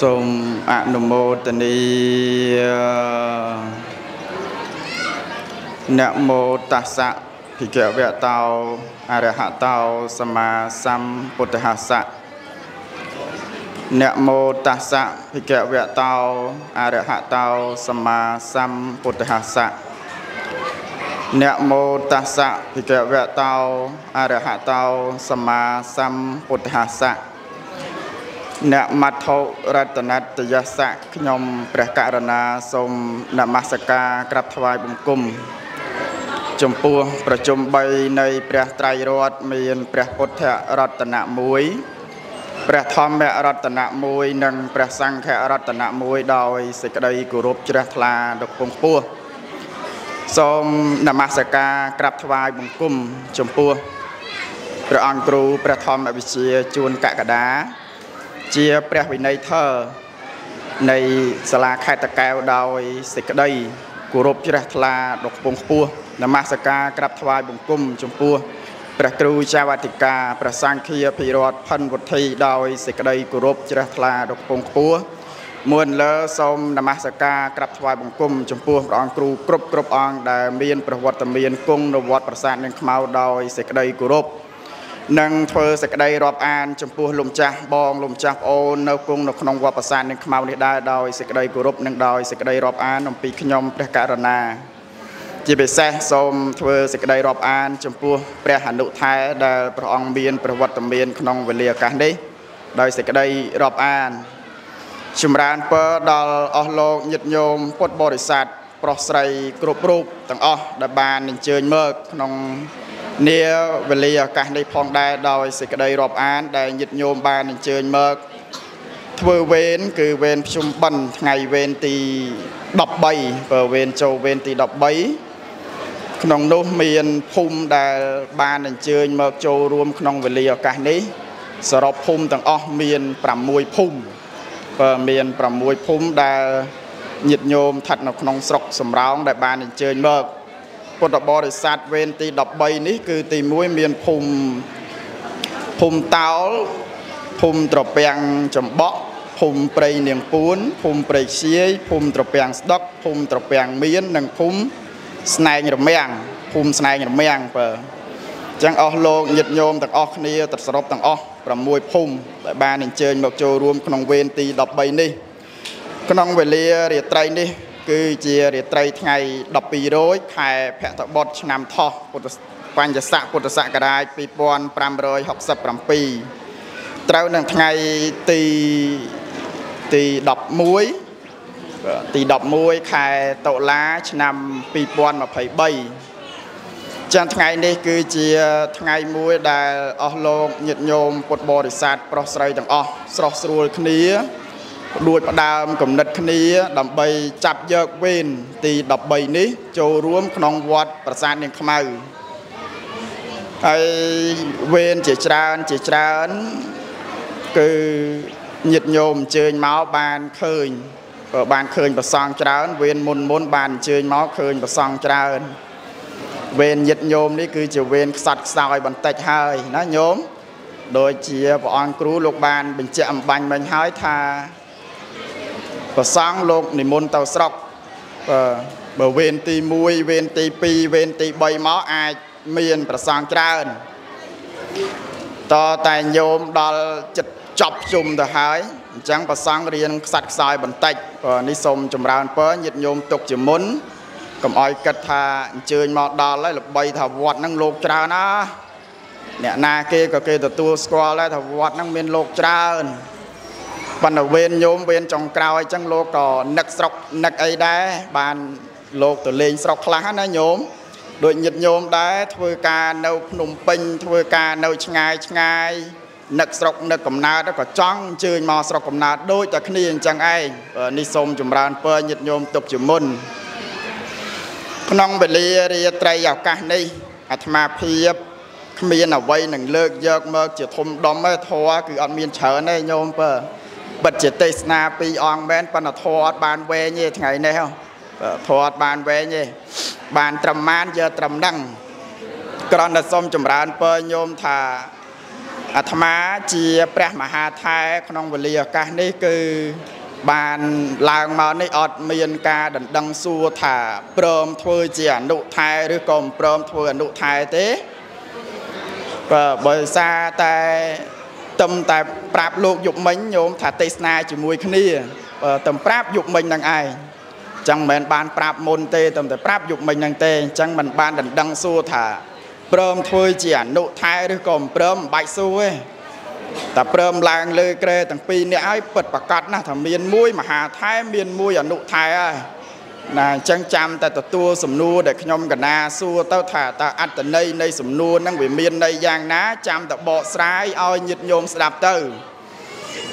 សូមអនុមោទនីនមោតស្សៈភិក្ខវតោអរហតោសម្មាសម្ពុទ្ធស្សៈនមោតស្សៈភិក្ខវតោអរហតោសម្មាសម្ពុទ្ធស្សៈនមោតស្សៈភិក្ខវតោអរហតោសម្មាសម្ពុទ្ធស្សៈ អ្នកមត្ថុរតនតយស័កខ្ញុំព្រះករុណាសូមនមស្ការក្រាបថ្វាយបង្គំចំពោះប្រជុំ3នៃព្រះត្រៃរតមាន ព្រះពុទ្ធរតនៈ1ព្រះធម្មរតនៈ1និងព្រះសង្ឃរតនៈ1ដោយសេចក្តីគោរពជ្រះថ្លាដល់ពងពោះសូមនមស្ការក្រាបថ្វាយបង្គំចំពោះព្រះអង្គគ្រូព្រះធម្មវិជាជួនកកដា ជាព្រះវិន័យធរនៃសាលាខេត្តតកែវដោយសេចក្តីគោរពជ្រះថ្លាដល់ខ្ពង់ខ្ពស់នមស្ការក្រាបថ្វាយបង្គំចំពោះព្រះគ្រូចាវតិកាព្រះសង្ឃាភិរដ្ឋផិនវុធីដោយសេចក្តីគោរពជ្រះថ្លាដល់ខ្ពង់ខ្ពស់មួនលើសូមនមស្ការក្រាបថ្វាយបង្គំចំពោះព្រះអង្គគ្រូគ្រប់គ្រប់អង្គដែលមានប្រវត្តិមានគង់នៅវត្តប្រាសាទនាងខ្មៅដោយសេចក្តីគោរព និងធ្វើសេចក្តីរាប់អាន ចំពោះលំចាស់បងលំចាស់ប្អូននៅគង់នៅក្នុងវត្តប្រាសាទនឹងខ្មៅនេះដែរដោយសេចក្តីគោរពនិងដោយសេចក្តីរាប់អានអំពីខ្ញុំព្រះករុណាជាពិសេសសូមធ្វើសេចក្តីរាប់អាន ចំពោះព្រះអនុថែដែលព្រះអង្គមានប្រវត្តិមានក្នុងវេលាឱកាសនេះដោយសេចក្តីរាប់អានចម្រើនពរដល់អស់លោកញាតិញោមពុទ្ធបរិស័ទប្រុសស្រីគ្រប់រូបទាំងអស់ដែលបានអញ្ជើញមកក្នុង នាវេលាឱកាសនេះផងដែរដោយសេចក្តីរាប់អាន ដែលញាតិញោមបានអញ្ជើញមកធ្វើវេនគឺវេនភ្ជុំបិណ្ឌថ្ងៃវេនទី13បើវេនចូលវេនទី13ក្នុងនោះមានភូមិដែលបានអញ្ជើញមកចូលរួមក្នុងវេលាឱកាសនេះសរុបភូមិទាំងអស់មាន6ភូមិបើមាន6ភូមិដែលញាតិញោមស្ថិតនៅក្នុងស្រុកសំរោងដែលបានអញ្ជើញមក ពុទ្ធបរិស័ទវេនទី13នេះគឺទី1មានភូមិភូមិតោលភូមិត្រពាំងចំបក់ភូមិព្រៃនាងពួនភូមិព្រៃខ្ជាយភូមិត្រពាំងស្ដុកភូមិត្រពាំងមាននិងភូមិស្នែងរមាំងភូមិស្នែងរមាំងបើចឹងអស់លោកញាតិញោមទាំងអស់គ្នាទៅសរុបទាំងអស់6ភូមិដែលបានអញ្ជើញមកចូលរួមក្នុងវេនទី13នេះក្នុងវេលារាត្រីនេះ គឺជារាត្រីថ្ងៃ12រោចខែភក្ត្របុត្រឆ្នាំថោះពុទ្ធបញ្ញស័កពុទ្ធសករាជ2567ត្រូវនឹងថ្ងៃទីទី11ទី11ខែតុលាឆ្នាំ2023ចាំថ្ងៃនេះគឺជាថ្ងៃមួយដែលអស់លោកញាតិញោមពុទ្ធបរិស័ទប្រុសស្រីទាំងអស់ស្រស់ស្រួលគ្នា ដួចផ្ដើមគំនិតគ្នា ដើម្បីចាប់យកវេនទី13នេះ ចូលរួមក្នុងវត្តប្រាសាទនាងខ្មៅហើយវេនជាច្រើនជាច្រើនគឺញាតិញោមអញ្ជើញមកបានឃើញបើបានឃើញប្រសងច្រើនវេនមុនមុនបានអញ្ជើញមកឃើញប្រសងច្រើនវេនញាតិញោមនេះគឺជាវេនខ្សត់ខ្សោយបន្តិចហើយណាញោមដូចជាព្រះអង្គគ្រូលោកបាន បញ្ជាក់អំបញ្ញមិញហើយថា ប្រសង់លោកនិមន្តទៅស្រុកបើវេនទី1វេនទី2វេនទី3មកអាចមានប្រសង់ច្រើនតតែញោមដល់ចិត្តចប់ជុំទៅហើយអញ្ចឹងប្រសង់រៀនខ្សាត់ខ្សោយបន្តិចព្រោះនេះសូមចម្រើនពរញាតិញោមទុកជាមុនកុំអោយគិតថាអញ្ជើញមកដល់ហើយល្បីថាវត្តហ្នឹងលោកច្រើនណាអ្នកណាគេក៏គេទទួលស្គាល់ដែរថាវត្តហ្នឹងមានលោកច្រើន បណ្ឌវេនញោមវេនចុងក្រោយអញ្ចឹងលោកក៏នឹកស្រុកនឹកអីដែរបានលោកទៅលេងស្រុកខ្លះណាញោមដូចញាតិញោមដែរធ្វើការនៅភ្នំពេញធ្វើការនៅឆ្ងាយឆ្ងាយនឹកស្រុកនឹកកំណើតក៏ចង់អញ្ជើញមកស្រុកកំណើតដូចតែគ្នាអញ្ចឹងឯងនេះសូមចម្រើនពរញាតិញោមទុកជាមុនក្នុងវេលារាត្រីឱកាសនេះអាត្មាភាពគ្មានអ្វីនឹងលើកយកមកជាធំដុំទេធរគឺអត់មានច្រើនទេញោមពើ បិទជាទេសនាពីរអង្គមែនប៉ុន្តែធរអត់បានវែងទេថ្ងៃនេះធរអត់បានវែងទេបានត្រឹមបានយកត្រឹមហ្នឹងគ្រាន់តែសូមចម្រើនពរញោមថាអាត្មាជាព្រះមហាថែក្នុងវេលាឱកាសនេះគឺបានឡើងមកនេះអត់មានការដណ្ដឹងសួរថាព្រមធ្វើជាអនុថែឬក៏មិនព្រមធ្វើអនុថែទេបើបើសារតែទឹ មតែប្រាប់លោកយុគមិញញោមថាទេសនាជាមួយគ្នាបើទឹមប្រាប់យុគមិញនឹងឯងចឹងមិនមែនបានប្រាប់មុនទេតែតែប្រាប់យុគមិញនឹងទេអញ្ចឹងមិនបានដណ្ដឹងសួរថាព្រមធ្វើជាអនុថែឬក៏មិនព្រមមិនបាច់សួរទេតែព្រមឡើងលើក្រែទាំងពីរនាក់ហើយពិតប្រកាសណាស់ថាមានមួយមហាថែមានមួយអនុថែហើយ ណាអញ្ចឹងចាំតែទទួលសំណួរដែលខ្ញុំកណាសួរទៅថាតើអត្តន័យនៃសំណួរហ្នឹងវាមានន័យយ៉ាងណាចាំតែបកស្រាយឲ្យញាតិញោមស្ដាប់ទៅ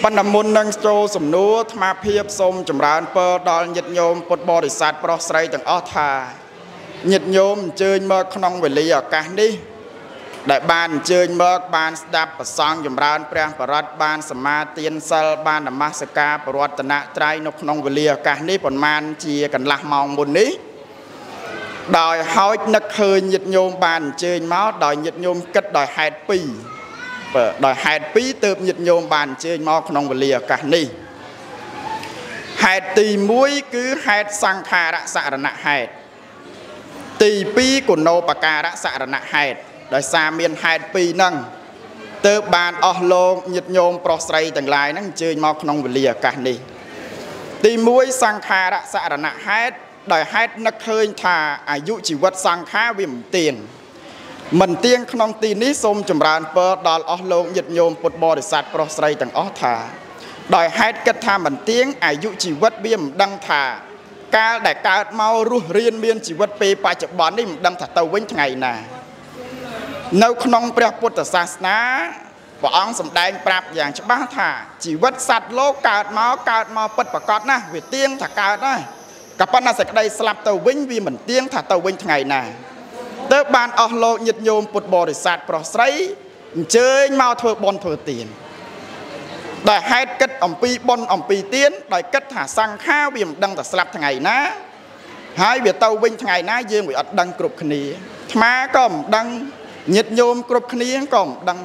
បណ្ឌមុននឹងចូលសំណួរអាត្មាភាពសូមចម្រើនពរដល់ញាតិញោមពុទ្ធបរិស័ទប្រុសស្រីទាំងអស់ថាញាតិញោមអញ្ជើញមកក្នុងវេលាឱកាសនេះ ដែលបានអញ្ជើញមកបានស្ដាប់ប្រសងចម្រើនព្រះបរិត្តបានសមាទានសិលបាននមស្ការប្រវត្តិនៈត្រៃនៅក្នុងវេលាឱកាសនេះប្រហែលជាកន្លះម៉ោងមុននេះដោយហោចនឹកឃើញញាតិញោមបានអញ្ជើញមកដោយញាតិញោមគិតដោយហេតុ2បើដោយហេតុ2ទើបញាតិញោមបានអញ្ជើញមកក្នុងវេលាឱកាសនេះហេតុទី1គឺហេតុសង្ខារៈសរណហេតុទី2គុណោបការៈសរណហេតុ ដោយសារមានហេតុពីរហ្នឹងទើបបានអស់លោកញាតិញោមប្រុសស្រីទាំងឡាយហ្នឹងអញ្ជើញមកក្នុងវេលាឱកាសនេះទី1សង្ខារៈសរណហេតុដោយហេតុនឹកឃើញថាអាយុជីវិតសង្ខារវាមិនទៀងមិនទៀងក្នុងទីនេះសូមចម្រើនពរដល់អស់លោកញាតិញោមពុទ្ធបរិស័ទប្រុសស្រីទាំងអស់ថាដោយហេតុគិតថាមិនទៀងអាយុជីវិតវាមិនដឹងថាកាលដែលកើតមករស់រៀនមានជីវិតពេលបច្ចុប្បន្ននេះមិនដឹងថាទៅវិញថ្ងៃណា នៅក្នុងព្រះពុទ្ធសាសនាព្រះអង្គសម្ដែងប្រាប់យ៉ាងច្បាស់ថាជីវិតសត្វលោកកើតមកកើតមកពិតប្រកបណាស់វាទៀងថាកើតហើយក៏ប៉ុន្តែសេចក្តីស្លាប់ទៅវិញវាមិនទៀងថាទៅវិញថ្ងៃណាទើបបានអស់លោកញាតិញោមពុទ្ធបរិស័ទប្រុសស្រីអញ្ជើញមកធ្វើបុណ្យធ្វើទានដែលហេតុគិតអំពីបុណ្យអំពីទានដោយគិតថាសង្ខារវាមិនដឹងតែស្លាប់ថ្ងៃណា ហើយវាទៅវិញថ្ងៃណាយើងវាអត់ដឹងគ្រប់គ្នាអាត្មាក៏មិនដឹង ញាតិញោមគ្រប់គ្នាក៏មិនដឹង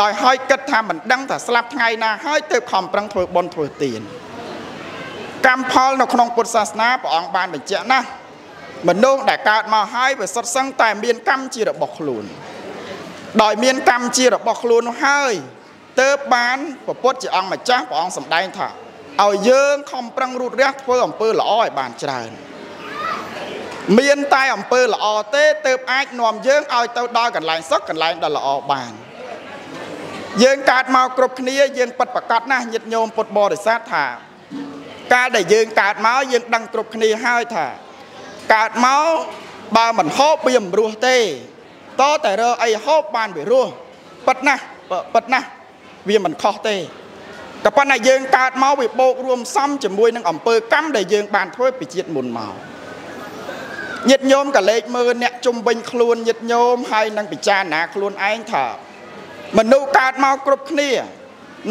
ដោយហើយគិតថាមិនដឹងថាស្លាប់ថ្ងៃណាហើយទើបខំប្រឹងធ្វើបុណ្យធ្វើទានកម្មផលនៅក្នុងពុទ្ធសាសនាព្រះអង្គបានបញ្ជាក់ណាស់មនុស្សដែលកើតមកហើយវាសុទ្ធសឹងតែមានកម្មជារបស់ខ្លួន ដោយមានកម្មជារបស់ខ្លួននោះហើយទើបបានពពុទ្ធជាអង្គម្ចាស់ព្រះអង្គសម្ដែងថាឲ្យយើងខំប្រឹងរូតរះធ្វើអំពើល្អឲ្យបានច្រើន មានតែអំពើល្អទេទើបអាចនាំយើងឲ្យទៅដល់កន្លែងសុខកន្លែងដ៏ល្អបានយើងកើតមកគ្រប់គ្នាយើងពិតប្រកបណាស់ញាតិញោមពុទ្ធបរិស័ទថាកាលដែលយើងកើតមកយើងដឹងគ្រប់គ្នាហើយថាកើតមកបើមិនហូបវាមិនរស់ទេតតែរើអីហូបបានវារស់ពិតណាស់ពិតណាស់វាមិនខុសទេក៏ប៉ុន្តែយើងកើតមកវាបូករួមសំជាមួយនឹងអំពើកម្មដែលយើងបានធ្វើពីជាតិមុនមក ញាតិញោមក៏លេចមើលអ្នកជុំវិញខ្លួនញាតិញោមហើយនឹងពិចារណាខ្លួនឯងថាមនុស្សកើតមកគ្រប់គ្នា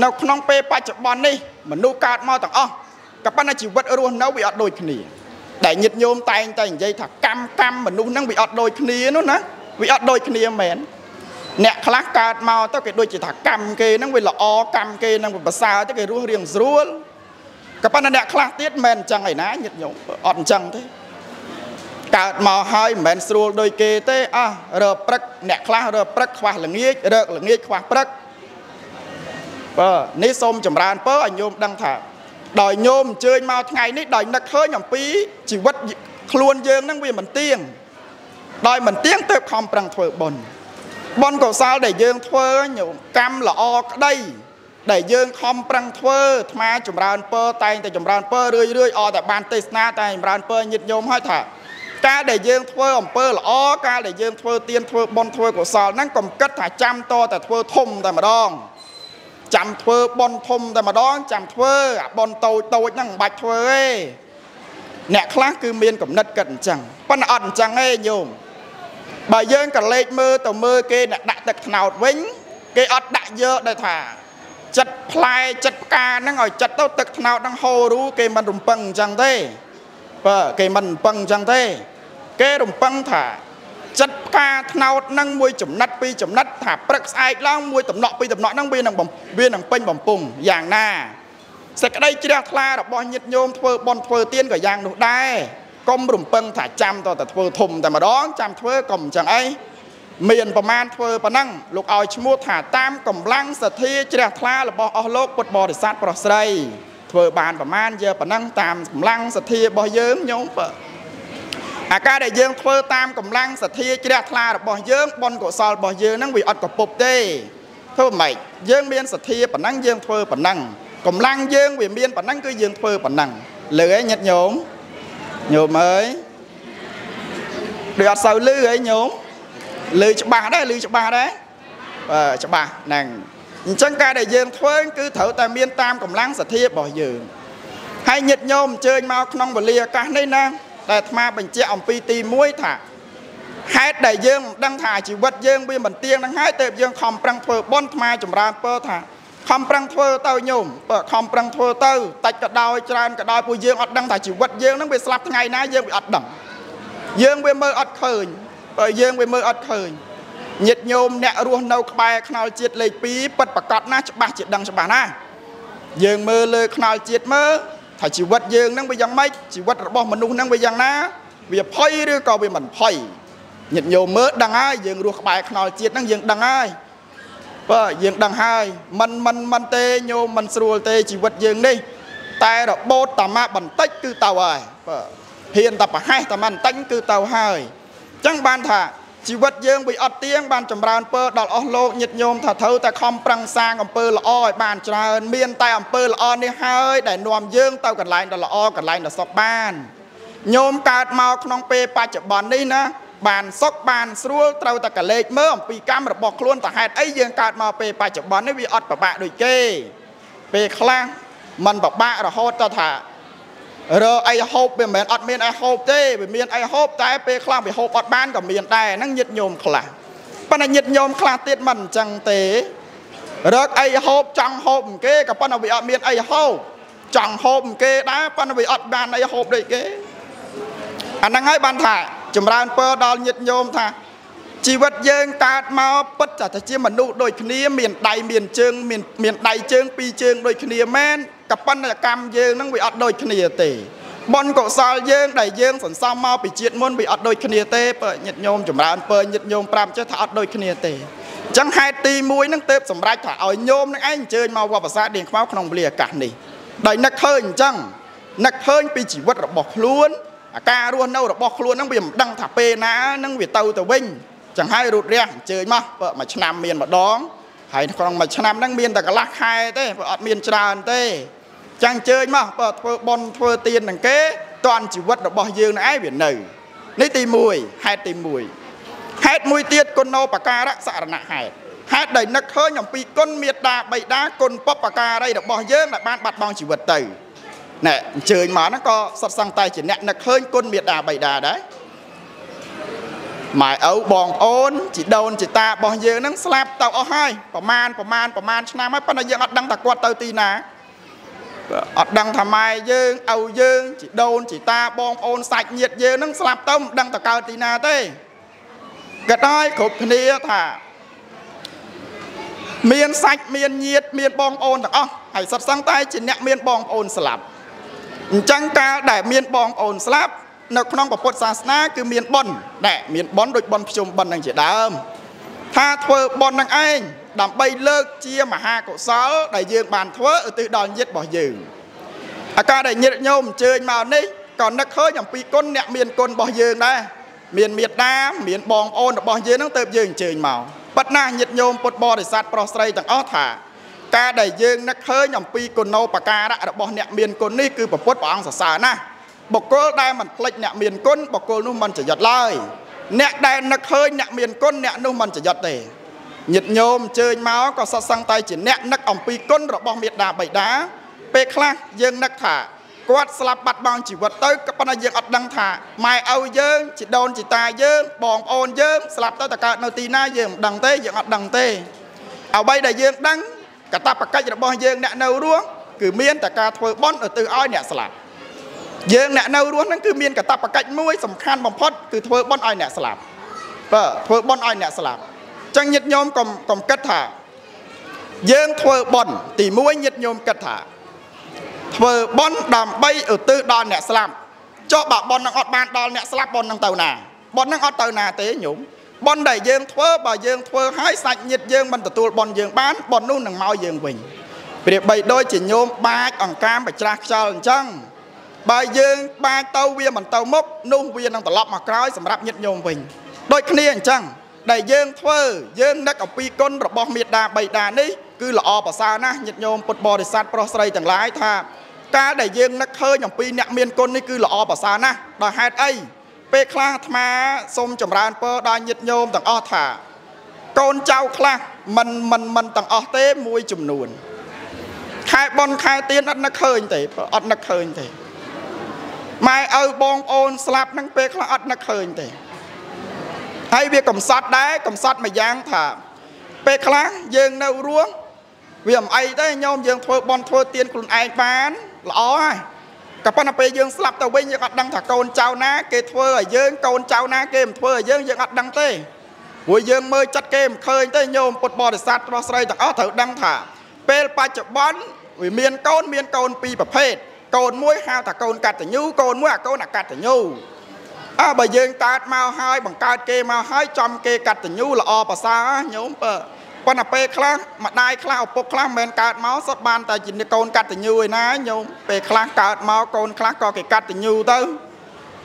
នៅក្នុងពេលបច្ចុប្បន្ននេះមនុស្សកើតមកទាំងអស់ក៏ប៉ុន្តែជីវិតរស់នៅវាអត់ដូចគ្នាដែលញាតិញោមតែងតែនិយាយថាកម្មកម្មមនុស្សហ្នឹងវាអត់ដូចគ្នានោះណាវាអត់ដូចគ្នាមែនអ្នកខ្លះកើតមកទៅគេដូចជាថាកម្មគេហ្នឹងវាល្អកម្មគេហ្នឹងវាប្រសើរទៅគេរស់រៀងស្រួលក៏ប៉ុន្តែអ្នកខ្លះទៀតមិនមែនអញ្ចឹងឯណាញាតិញោមអត់អញ្ចឹងទេ កើតមកហើយមិនមែនស្រួលដូចគេទេអោះរើព្រឹកអ្នកខ្លះរើព្រឹកខ្វះល្ងាចរើកល្ងាចខ្វះព្រឹកបើនេះសូមចម្រើនពរឲ្យញោមដឹងថាដោយញោមអញ្ជើញមកថ្ងៃនេះដោយនឹកឃើញអំពីជីវិតខ្លួនយើងនឹងវាមិនទៀងដោយមិនទៀងទើបខំប្រឹងធ្វើបុណ្យបុណ្យកុសលដែលយើងធ្វើញោមកម្មល្អក្តីដែលយើងខំប្រឹងធ្វើអាត្មាចម្រើនពរតែងតែចម្រើនពររឿយរឿយអត់តែបានទេសនាតែចម្រើនពរញាតិញោមឲ្យថា ការដែលយើងធ្វើអំពើល្អការដែលយើងធ្វើទៀនធ្វើបុណ្យធ្វើកុសលហ្នឹងកុំគិតថាចាំតតែធ្វើធំតែម្ដងចាំធ្វើបុណ្យធំតែម្ដងចាំធ្វើអាបុណ្យតូចតូចហ្នឹងមិនបាច់ធ្វើទេអ្នកខ្លះគឺមានកំណត់គិតអញ្ចឹងប៉ុន្តែអត់អញ្ចឹងទេញោមបើយើងក៏លេចមើលទៅមើលគេអ្នកដាក់ទឹកថ្នោតវិញ គេអត់ដាក់យកដោយថាចិត្តផ្លែចិត្តផ្កាហ្នឹងឲ្យចិត្តទៅទឹកថ្នោតហ្នឹងហូររូគេមិនរំពឹងអញ្ចឹងទេបើគេមិនរំពឹងអញ្ចឹងទេ គេរំពឹងថាចិត្តផ្កាថ្នោតនឹងមួយចំណិតពីរចំណិតថាព្រឹកស្អែកឡើងមួយតំណក់ពីរតំណក់នឹងវានឹងវានឹងពេញបំពង់យ៉ាងណាសេចក្តីជ្រះថ្លារបស់ញាតិញោមធ្វើបន់ធ្វើទៀនក៏យ៉ាងនោះដែរកុំរំពឹងថាចាំតតែធ្វើធំតែម្ដងចាំធ្វើកុំអញ្ចឹងអីមានប្រមាណធ្វើប៉ុណ្ណឹងលោកឲ្យឈ្មោះថាតាមកម្លាំងសទ្ធាជ្រះថ្លារបស់អស់លោកពុទ្ធបរិស័ទប្រុសស្រីធ្វើបានប្រមាណយើប៉ុណ្ណឹងតាមកម្លាំងសទ្ធារបស់យើងញោមបើ អាការដែលយើងធ្វើតាមកម្លាំងសទ្ធាជ្រះថ្លារបស់យើងបុណ្យកុសលរបស់យើងហ្នឹងវាអត់កពុបទេធ្វើម៉េចយើងមានសទ្ធាប៉ុណ្ណឹងយើងធ្វើប៉ុណ្ណឹងកម្លាំងយើងវាមានប៉ុណ្ណឹងគឺយើងធ្វើប៉ុណ្ណឹងលើឯងញាតញោមញោមអើយដូចអត់សូវលឺអីញោមលឺច្បាស់ដែរលឺច្បាស់ដែរបាទច្បាស់ហ្នឹងអញ្ចឹងការដែលយើងធ្វើគឺត្រូវតែមានតាមកម្លាំងសទ្ធារបស់យើងហើយញាតញោមអញ្ជើញមកក្នុងវេលាឱកាសនេះណា ដែលអាត្មាបញ្ជាក់អំពីទី1ថាហេតុដែលយើងមិនដឹងថាជីវិតយើងវាមិនទៀងនឹងហើយទៅយើងខំប្រឹងធ្វើបុណ្យអាត្មាចម្រើនពរថាខំប្រឹងធ្វើទៅញោមបើខំប្រឹងធ្វើទៅតិចក៏ដោយច្រើនក៏ដោយពួកយើងអត់ដឹងថាជីវិតយើងនឹងវាស្លាប់ថ្ងៃណាយើងវាអត់ដឹងយើងវាមើលអត់ឃើញបើយើងវាមើលអត់ឃើញញាតញោមអ្នករស់នៅក្បែរខ្នល់ជាតិលេខ2ពិតប្រកបណាស់ច្បាស់ជាដឹងច្បាស់ណាស់យើងមើលលើខ្នល់ជាតិមើល ថាជីវិតយើងនឹងវាយ៉ាងម៉េចជីវិតរបស់មនុស្សនឹងវាយ៉ាងណា វាផុយឬក៏វាមិនផុយញាតញោមមើលដឹងហើយយើងរស់ក្បែរខ្នល់ជាតិហ្នឹងយើងដឹងហើយបើយើងដឹងហើយមិនមិនមិនទេញោមមិនស្រួលទេជីវិតយើងនេះ តែរបូតតាម៉ាបន្តិចគឺទៅហើយបើហ៊ានតែប្រហែសតាម៉ាបន្តិចគឺទៅហើយអញ្ចឹងបានថា ជីវិតយើងវាអត់ទៀងបានចម្រើនពើដល់អស់លោកញាតិញោមថាត្រូវតែខំប្រឹងសាងអំពើល្អឲ្យបានច្រើនមានតែអំពើល្អនេះហើយដែលនាំយើងទៅកន្លែងដ៏ល្អកន្លែងដ៏សុខបានញោមកើតមកក្នុងពេលបច្ចុប្បន្ននេះណាបានសុខបានស្រួលត្រូវតែកលេចមើលអំពីកម្មរបស់ខ្លួនតើហេតុអីយើងកើតមកពេលបច្ចុប្បន្ននេះវាអត់ពិបាកដូចគេពេលខ្លះมันពិបាករហូតទៅថា រកអីហូបវាមិនមែនអត់មានអីហូបទេវាមានអីហូបតែពេលខ្លះវាហូបអត់បានក៏មានដែរហ្នឹងញាតញោមខ្លះប៉ុន្តែញាតញោមខ្លះទៀតមិនអញ្ចឹងទេរកអីហូបចង់ហូបគេក៏ប៉ុន្តែវាអត់មានអីហូបចង់ហូបគេដែរប៉ុន្តែវាអត់បានអីហូបដូចគេអាហ្នឹងហើយបានថាចម្រើនពរដល់ញាតិញោមថាជីវិតយើងកើតមកពិតតែជាមនុស្សដូចគ្នាមានដៃមានជើងមានមានដៃជើងពីរជើងដូចគ្នាមែន ក៏ប៉ុន្តែកម្មយើងនឹងវាអត់ដូចគ្នាទេបុណ្យកុសលយើងដែលយើងសន្សំមកពីជាតិមុនវាអត់ដូចគ្នាទេបើញាតិញោមចម្រើនពើញាតិញោមប្រាប់ចេះថាអត់ដូចគ្នាទេអញ្ចឹងហេតុទី1នឹងទៅសម្រេចថាឲ្យញោមនឹងឯងអញ្ជើញមកវត្តប្រាសាទដៀងខ្មៅក្នុងវេលាឱកាសនេះដោយនឹកឃើញអញ្ចឹងនឹកឃើញពីជីវិតរបស់ខ្លួនអាការរស់នៅរបស់ខ្លួនហ្នឹងវាមិនដឹងថាពេលណានឹងវាទៅទៅវិញចឹងហើយរូតរះអញ្ជើញមកបើមួយឆ្នាំមានម្ដង ហើយក្នុងមួយឆ្នាំហ្នឹងមានតែកន្លះខែទេបើអត់មានច្រើនទេចឹងអញ្ជើញមកបើធ្វើបន់ធ្វើទៀននឹងគេតន់ជីវិតរបស់យើងនឹងឯងវានៅនេះទី1ហេតុទី1ហេតុមួយទៀតគុណោបការៈសរណៈហេតុហេតុដែលនឹកឃើញអំពីគុណមេត្តាបៃតាគុណបបការីរបស់យើងដែលបានបាត់បង់ជីវិតទៅណែអញ្ជើញមកហ្នឹងក៏សុទ្ធសឹងតែជាអ្នកនឹកឃើញគុណមេដាបៃតាដែរ ម៉ែឪបងប្អូនជីដូនជីតារបស់យើងហ្នឹងស្លាប់ទៅអស់ហើយប្រមាណប្រមាណប្រមាណឆ្នាំហើយប៉ុន្តែយើងអត់ដឹងថាគាត់ទៅទីណាអត់ដឹងថាម៉ែយើងឪយើងជីដូនជីតាបងប្អូនសាច់ញាតិយើងហ្នឹងស្លាប់ទៅមិនដឹងទៅកើតទីណាទេក៏ដោយគ្រប់គ្នាថាមានសាច់មានញាតិមានបងប្អូនទាំងអស់ហើយសុទ្ធសឹងតែជាអ្នកមានបងប្អូនស្លាប់អញ្ចឹងកាលដែលមានបងប្អូនស្លាប់ នៅក្នុងពុទ្ធសាសនាគឺមានបុណ្យដែលមានបុណ្យដូចបុណ្យភ្ជុំបិណ្ឌនឹងជាដើមថាធ្វើបុណ្យនឹងឯងដើម្បីលើកជាមហាកុសល ដែលយើងបានធ្វើឧទ្ទិសដល់ញាតិរបស់យើងអាការដែលញាតិញោមអញ្ជើញមកនេះក៏នឹកឃើញអំពីគុណអ្នកមានគុណរបស់យើងដែរមានមេត្តាមានបងប្អូនរបស់យើងនឹងទៅយើងអញ្ជើញមកប៉ិតណាញាតិញោមពុទ្ធបរិស័ទប្រុសស្រីទាំងអស់ថាការដែលយើងនឹកឃើញអំពីគុណោបការៈរបស់អ្នកមានគុណនេះគឺពុទ្ធព្រះអង្គសរសើរណាស់ បុគ្គលដែលមិនភ្លេចអ្នកមានគុណបុគ្គលនោះមិនចយត់ឡើយអ្នកដែលនឹកឃើញអ្នកមានគុណអ្នកនោះមិនចយត់ទេញាតិញោមអញ្ជើញមកក៏សត្វសង្កតែជាអ្នកនឹកអំពីគុណរបស់មេត្តាបិតាពេលខ្លះយើងនឹកថាគាត់ស្លាប់បាត់បង់ជីវិតទៅក៏ប៉ុន្តែយើងអត់ដឹងថាម៉ែឪយើងជីដូនជីតាយើងបងប្អូនយើងស្លាប់ទៅតើកើតនៅទីណាយើងមិនដឹងទេយើងអត់ដឹងទេអ្វីដែលយើងដឹងកតបកិច្ចរបស់យើងអ្នកនៅរស់គឺមានតែការធ្វើបន់ឧទ្ទិសឲ្យអ្នកស្លាប់ យើងអ្នកនៅរស់ហ្នឹងគឺមានកតបកិច្ចមួយសំខាន់បំផុតគឺធ្វើបន់ឲ្យអ្នកស្លាប់បាទធ្វើបន់ឲ្យអ្នកស្លាប់អញ្ចឹងញាតិញោមកុំកុំគិតថា យើងធ្វើបន់ទី1ញាតិញោមគិតថា ធ្វើបន់ដើម្បីឧទ្ទិសដល់អ្នកស្លាប់ចុះបើបន់នឹងអត់បានដល់អ្នកស្លាប់បន់នឹងទៅណាបន់នឹងអត់ទៅណាទេញោមបន់ដែលយើងធ្វើបើយើងធ្វើឲ្យសាច់ញាតិយើងមិនទទួលបន់យើងបានបន់នោះនឹងមកយើងវិញប្រៀបបីដូចជាញោមបាចអង្កាមបច្រាស់ខ្យល់អញ្ចឹង បើយើងបាចទៅវាមិនទៅមុខនោះវានឹងត្រឡប់មកក្រោយសម្រាប់ញាតិញោមវិញដូចគ្នាអញ្ចឹងដែលយើងធ្វើយើងនឹកអំពីគុណរបស់មេត្តាបៃតានេះគឺល្អប្រសើរណាស់ញាតិញោមពុទ្ធបរិស័ទប្រុសស្រីទាំងឡាយថាការដែលយើងនឹកឃើញអំពីអ្នកមានគុណនេះគឺល្អប្រសើរណាស់ដោយហេតុអីពេលខ្លះអាត្មាសូមចម្រើនពរដល់ញាតិញោមទាំងអស់ថា កូនចៅខ្លះមិនមិនមិនទាំងអស់ទេមួយចំនួនខែបនខែទៀនអត់នឹកឃើញទេអត់នឹកឃើញទេ ម៉ែឪបងប្អូនស្លាប់នឹងពេលខ្លះអត់នឹកឃើញទេហើយវាកំសត់ដែរកំសត់មួយយ៉ាងថា ពេលខ្លះយើងនៅរស់វាមិនអីទេញោមយើងធ្វើបន់ធ្វើទៀនខ្លួនឯងបានល្អហើយក៏ប៉ុន្តែពេលយើងស្លាប់ទៅវិញយើងអត់ដឹងថាកូនចៅណាគេធ្វើឲ្យយើងកូនចៅណាគេមិនធ្វើឲ្យយើងយើងអត់ដឹងទេព្រោះយើងមើលចិត្តគេមិនឃើញទេញោមពុទ្ធបរិស័ទប្រុសស្រីទាំងអស់ត្រូវដឹងថា ពេលបច្ចុប្បន្នវាមានកូនមានកូនពីរប្រភេទ កូនមួយហៅថាកូនកតញ្ញូកូនមួយអាកូនអកតញ្ញូអើបើយើងកើតមកហើយបង្កើតគេមកហើយចំគេកតញ្ញូល្អប្រសើរញោមបើប៉ុន្តែពេលខ្លះម្ដាយខ្លះឪពុកខ្លះមិនមែនកើតមកសុទ្ធបានតែជាកូនកតញ្ញូឯណាញោមពេលខ្លះកើតមកកូនខ្លះក៏គេកតញ្ញូទៅ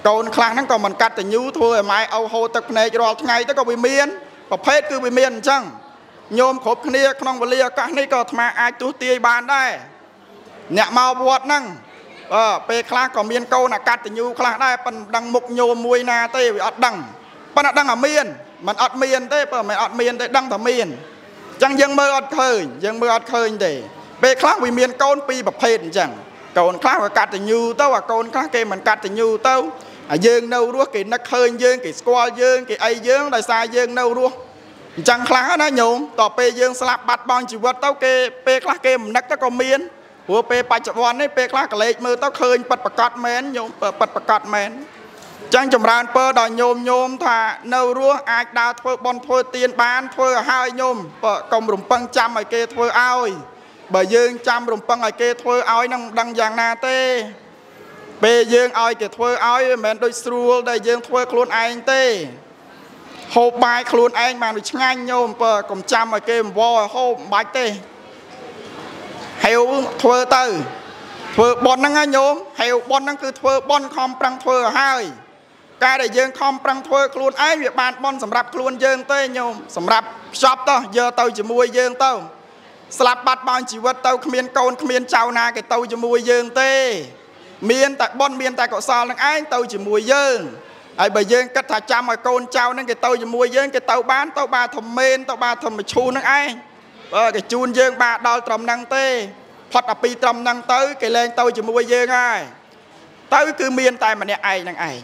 កូនខ្លះហ្នឹងក៏មិនកតញ្ញូធ្វើឲ្យម៉ែឪហូរទឹកភ្នែករាល់ថ្ងៃទៅក៏វាមានប្រភេទគឺវាមានអញ្ចឹងញោមគ្រប់គ្នាក្នុងវេលាឱកាសនេះក៏អាត្មាអាចទស្សទាយបានដែរអ្នកមកវត្តហ្នឹង អឺពេលខ្លះក៏មានកូនអកតញ្ញូខ្លះដែរប៉ុន្តែដឹងមុខញោមមួយណាទេវាអត់ដឹងប៉ុន្តែដឹងតែមានมันអត់មានទេបើមិនអត់មានទេដឹងតែមានអញ្ចឹងយើងមើលអត់ឃើញយើងមើលអត់ឃើញទេពេលខ្លះវាមានកូនពីរប្រភេទអញ្ចឹងកូនខ្លះវាកាត់តញូទៅអាកូនខ្លះគេមិនកាត់តញូទៅអាយើងនៅរស់គេនឹកឃើញយើងគេស្គាល់យើងគេអីយើងដោយសារយើងនៅរស់អញ្ចឹងខ្លះណាញោមតទៅពេលយើងស្លាប់បាត់បង់ជីវិតទៅគេពេលខ្លះគេមិននឹកទៅក៏មាន ព្រោះពេលបច្ចុប្បន្ននេះពេលខ្លះកលេចមើលទៅឃើញប៉ិតប្រកាត់មែនញោមប៉ិតប្រកាត់មែនចឹងចម្រើនពើដល់ញោមញោមថានៅរស់អាចដើរធ្វើបន់ធ្វើទៀនបានធ្វើឲ្យហើយញោមកុំរំពឹងចាំឲ្យគេធ្វើឲ្យបើយើងចាំរំពឹងឲ្យគេធ្វើឲ្យនឹងមិនដឹងយ៉ាងណាទេពេលយើងឲ្យគេធ្វើឲ្យមិនមែនដូចស្រួលដែលយើងធ្វើខ្លួនឯងទេហូបបាយខ្លួនឯងបានវាឆ្ងាញ់ញោមបើកុំចាំឲ្យគេអង្វរហូបមិនបាច់ទេ ហេវធ្វើទៅធ្វើបន់ហ្នឹងណាញោមហេវបន់ហ្នឹងគឺធ្វើបន់ខំប្រឹងធ្វើឲ្យហើយការដែលយើងខំប្រឹងធ្វើខ្លួនឯងវាបានបន់សម្រាប់ខ្លួនយើងទេញោមសម្រាប់ខ្ចប់ទៅយកទៅជាមួយយើងទៅស្លាប់បាត់បង់ជីវិតទៅគ្មានកូនគ្មានចៅណាគេទៅជាមួយយើងទេ មានតែបន់មានតែកុសលនឹងឯងទៅជាមួយយើងហើយបើយើងគិតថាចាំឲ្យកូនចៅនឹងគេទៅជាមួយយើងគេទៅបានទៅបាធមេនទៅបាធម្មឈូនឹងឯង បើគេជូនយើងបាដល់ត្រឹមហ្នឹងទេផុតពីត្រឹមហ្នឹងទៅគេលែងទៅជាមួយយើងហើយទៅគឺមានតែម្នាក់ឯងហ្នឹងឯង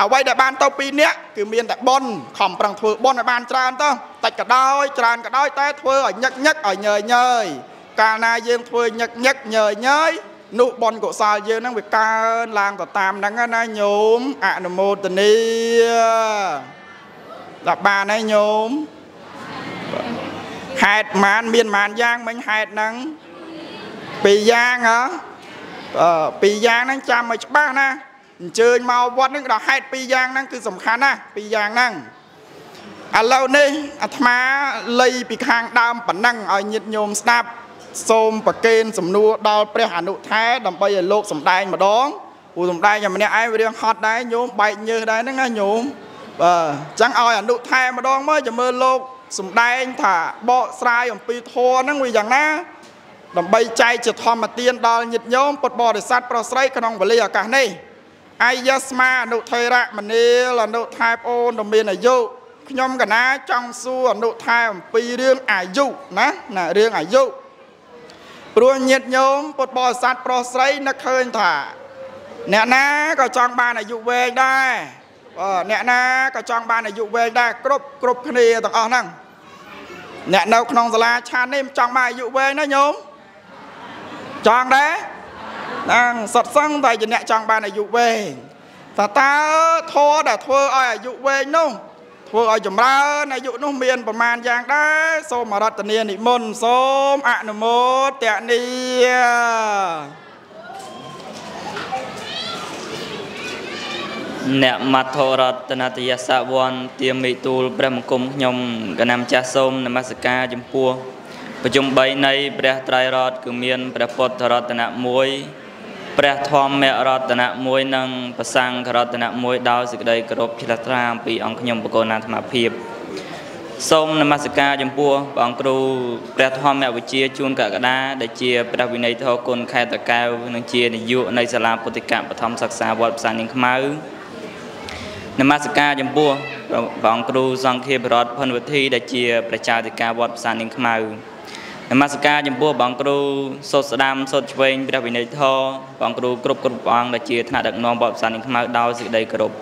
អ្វីដែលបានទៅពីរនាក់គឺមានតែប៉ុនខំប្រឹងធ្វើប៉ុនឲ្យបានច្រើនទៅតិចក៏ដោយច្រើនក៏ដោយតែធ្វើឲ្យញឹកញឹកឲ្យញើញើយកាលណាយើងធ្វើញឹកញឹកញើញើយនោះបនកុសលយើងហ្នឹងវាកើនឡើងទៅតាមហ្នឹងណាញោមអនុមោទនីដល់បានហើយញោម ហេតុម៉ានមានម៉ានយ៉ាងមិញហេតុហ្នឹងពីរយ៉ាងហ៎អឺពីរយ៉ាងហ្នឹងចាំឲ្យច្បាស់ណាអញ្ជើញមកវត្តហ្នឹងដល់ហេតុពីរយ៉ាងហ្នឹងគឺសំខាន់ណាពីរយ៉ាងហ្នឹងឥឡូវនេះអាត្មាលៃពីខាងដើមប៉ុណ្ណឹងឲ្យញាតិញោមស្ដាប់សូមប្រគេនសំណួរដល់ព្រះអនុថែដើម្បីឲ្យលោកសំដែងម្ដងពូសំដែងតែម្នាក់ឯងវារឿងហត់ដែរញោមបែកញើសដែរហ្នឹងណាញោមបាទអញ្ចឹងឲ្យអនុថែម្ដងមើលចាំមើលលោក សំដែងថាបកស្រាយអំពីធម៌ហ្នឹងវាយ៉ាងណាដើម្បីចែកជាធម្មទានដល់ញាតិញោមពុទ្ធបរិស័ទប្រុសស្រីក្នុងវេលាឱកាសនេះអាយស្មាអនុថេរៈមនាលអនុថែប្អូនដ៏មានអាយុខ្ញុំកណាចង់សួរអនុថែអំពីរឿងអាយុណាណារឿងអាយុព្រោះញាតិញោមពុទ្ធបរិស័ទប្រុសស្រីនឹកឃើញថា អ្នកណាក៏ចង់បានអាយុវែងដែរ បាទអ្នកណាក៏ចង់បានអាយុវែងដែរគ្រប់គ្រប់គ្នាទាំងអស់ហ្នឹងអ្នកនៅក្នុងសាលាឆាននេះចង់បានអាយុវែងណាញោមចង់ដែរហ្នឹងសុតសឹងតែជាអ្នកចង់បានអាយុវែងតើតើធម៌ដែលធ្វើឲ្យអាយុវែងនោះធធ្វើឲ្យចម្រើនអាយុនោះមានប្រមាណយ៉ាងដែរសូមរតនានិមន្តសូមអនុមោទនា អ្នកមត្ថរតនតយសវ័នទាមិទូលព្រះមង្គមខ្ញុំកណាំចាស់សូមនមស្ការចំពោះប្រជុំ3នៃព្រះត្រៃរតគឺមានព្រះពុទ្ធរតនៈ1ព្រះធម្មរតនៈ1និងប្រសង្ឃរតនៈ1ដោយសេចក្តីគោរពជ្រះថ្លាពីអង្គខ្ញុំបកូនអាត្មាភាពសូមនមស្ការចំពោះព្រះអង្គគ្រូព្រះធម្មវិជាជួនកកដាដែលជាព្រះវិន័យធរគុណខេត្តតកែវនិងជានាយកនៃសាលាពុទ្ធិកបឋមសិក្សាវត្តផ្សារនាងខ្មៅ នមស្ការចំពោះព្រះអង្គគ្រូសង្ឃាភិរដ្ឋផុនវិធីដែលជាប្រជាធិការវត្តផ្សារនាងខ្មៅនមស្ការចំពោះបងគ្រូសុតស្ដាំសុតឆ្វេងព្រះវិន័យធរបងគ្រូគ្រប់គ្រប់ព្រះអង្គដែលជាថ្នាក់ដឹកនាំបទផ្សារនេះខ្មៅដោយសេចក្តីគោរព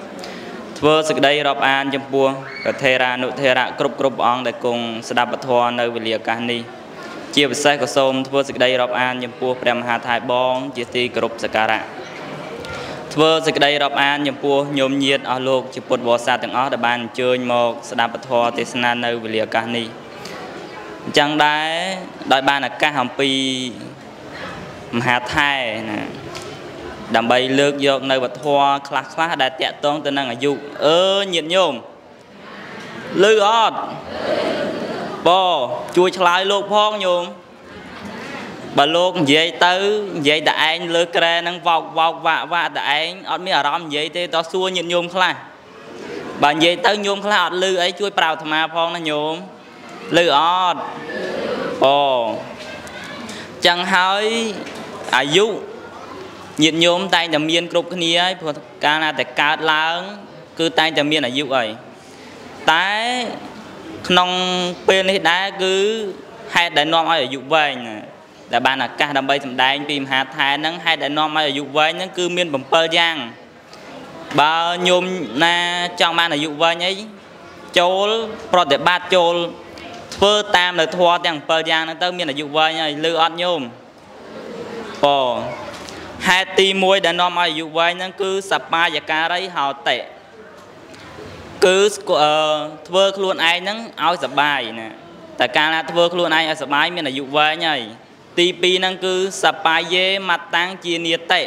ធ្វើសេចក្តីរាប់អានចំពោះប្រធេរានុធេរៈគ្រប់គ្រប់ព្រះអង្គដែលគង់ស្ដាប់ពធនៅវេលាឱកាសនេះជាពិសេសក៏សូមធ្វើសេចក្តីរាប់អានចំពោះព្រះមហាថៃបង ជាទីគោរពសក្ការៈ ធ្វើសេចក្តីរាប់អានចំពោះញោមញាតអស់លោកជាពុទ្ធបរិស័ទទាំងអស់ដែលបានអញ្ជើញមកស្ដាប់ពធទេសនានៅវេលាឱកាសនេះអញ្ចឹងដែរដោយបានឱកាសអំពីមហាថែណាដើម្បីលើកយកនៅវធម៌ខ្លះខ្លះដែលតាក់ទងទៅនឹងអាយុអើញាតញោមលឺអត់បជួយឆ្លើយលោកផងញោម បើលោកនិយាយទៅនិយាយតែឯងលើក្រែហ្នឹងវោកវោកវាក់វាក់តែឯងអត់មានអារម្មណ៍និយាយទេតោះសួរញាតញោមខ្លះបើនិយាយទៅញោមខ្លះអត់លឺអីជួយប្រាប់អាត្មាផងណាញោមលឺអត់អូចឹងហើយអាយុញាតិញោមតែងតែមានគ្រប់គ្នាហើយព្រោះកាលណាតែកើតឡើង គឺតែងតែមានអាយុហើយតែក្នុងពេលនេះដែរគឺហេតុដែលនាំឲ្យអាយុវែង ដែលបានឱកាសដើម្បីសម្ដែងពីមហាថែហ្នឹងហេតុដែលនាំឲ្យអាយុវែងហ្នឹងគឺមាន7យ៉ាងបើញោមណាចង់បានអាយុវែងអីចូលប្រតិបត្តិចូលធ្វើតាមនៅធម៌ទាំង7យ៉ាងហ្នឹងទៅមានអាយុវែងហើយលឺអត់ញោមអូហេតុទី1ដែលនាំឲ្យអាយុវែងហ្នឹងគឺសបាយការីហោតិគឺធ្វើខ្លួនឯងហ្នឹងឲ្យសបាយណាតែកាលណាធ្វើខ្លួនឯងឲ្យសបាយមានអាយុវែងហើយ ទី2ហ្នឹងគឺសបាយេមតាំងជានិតិ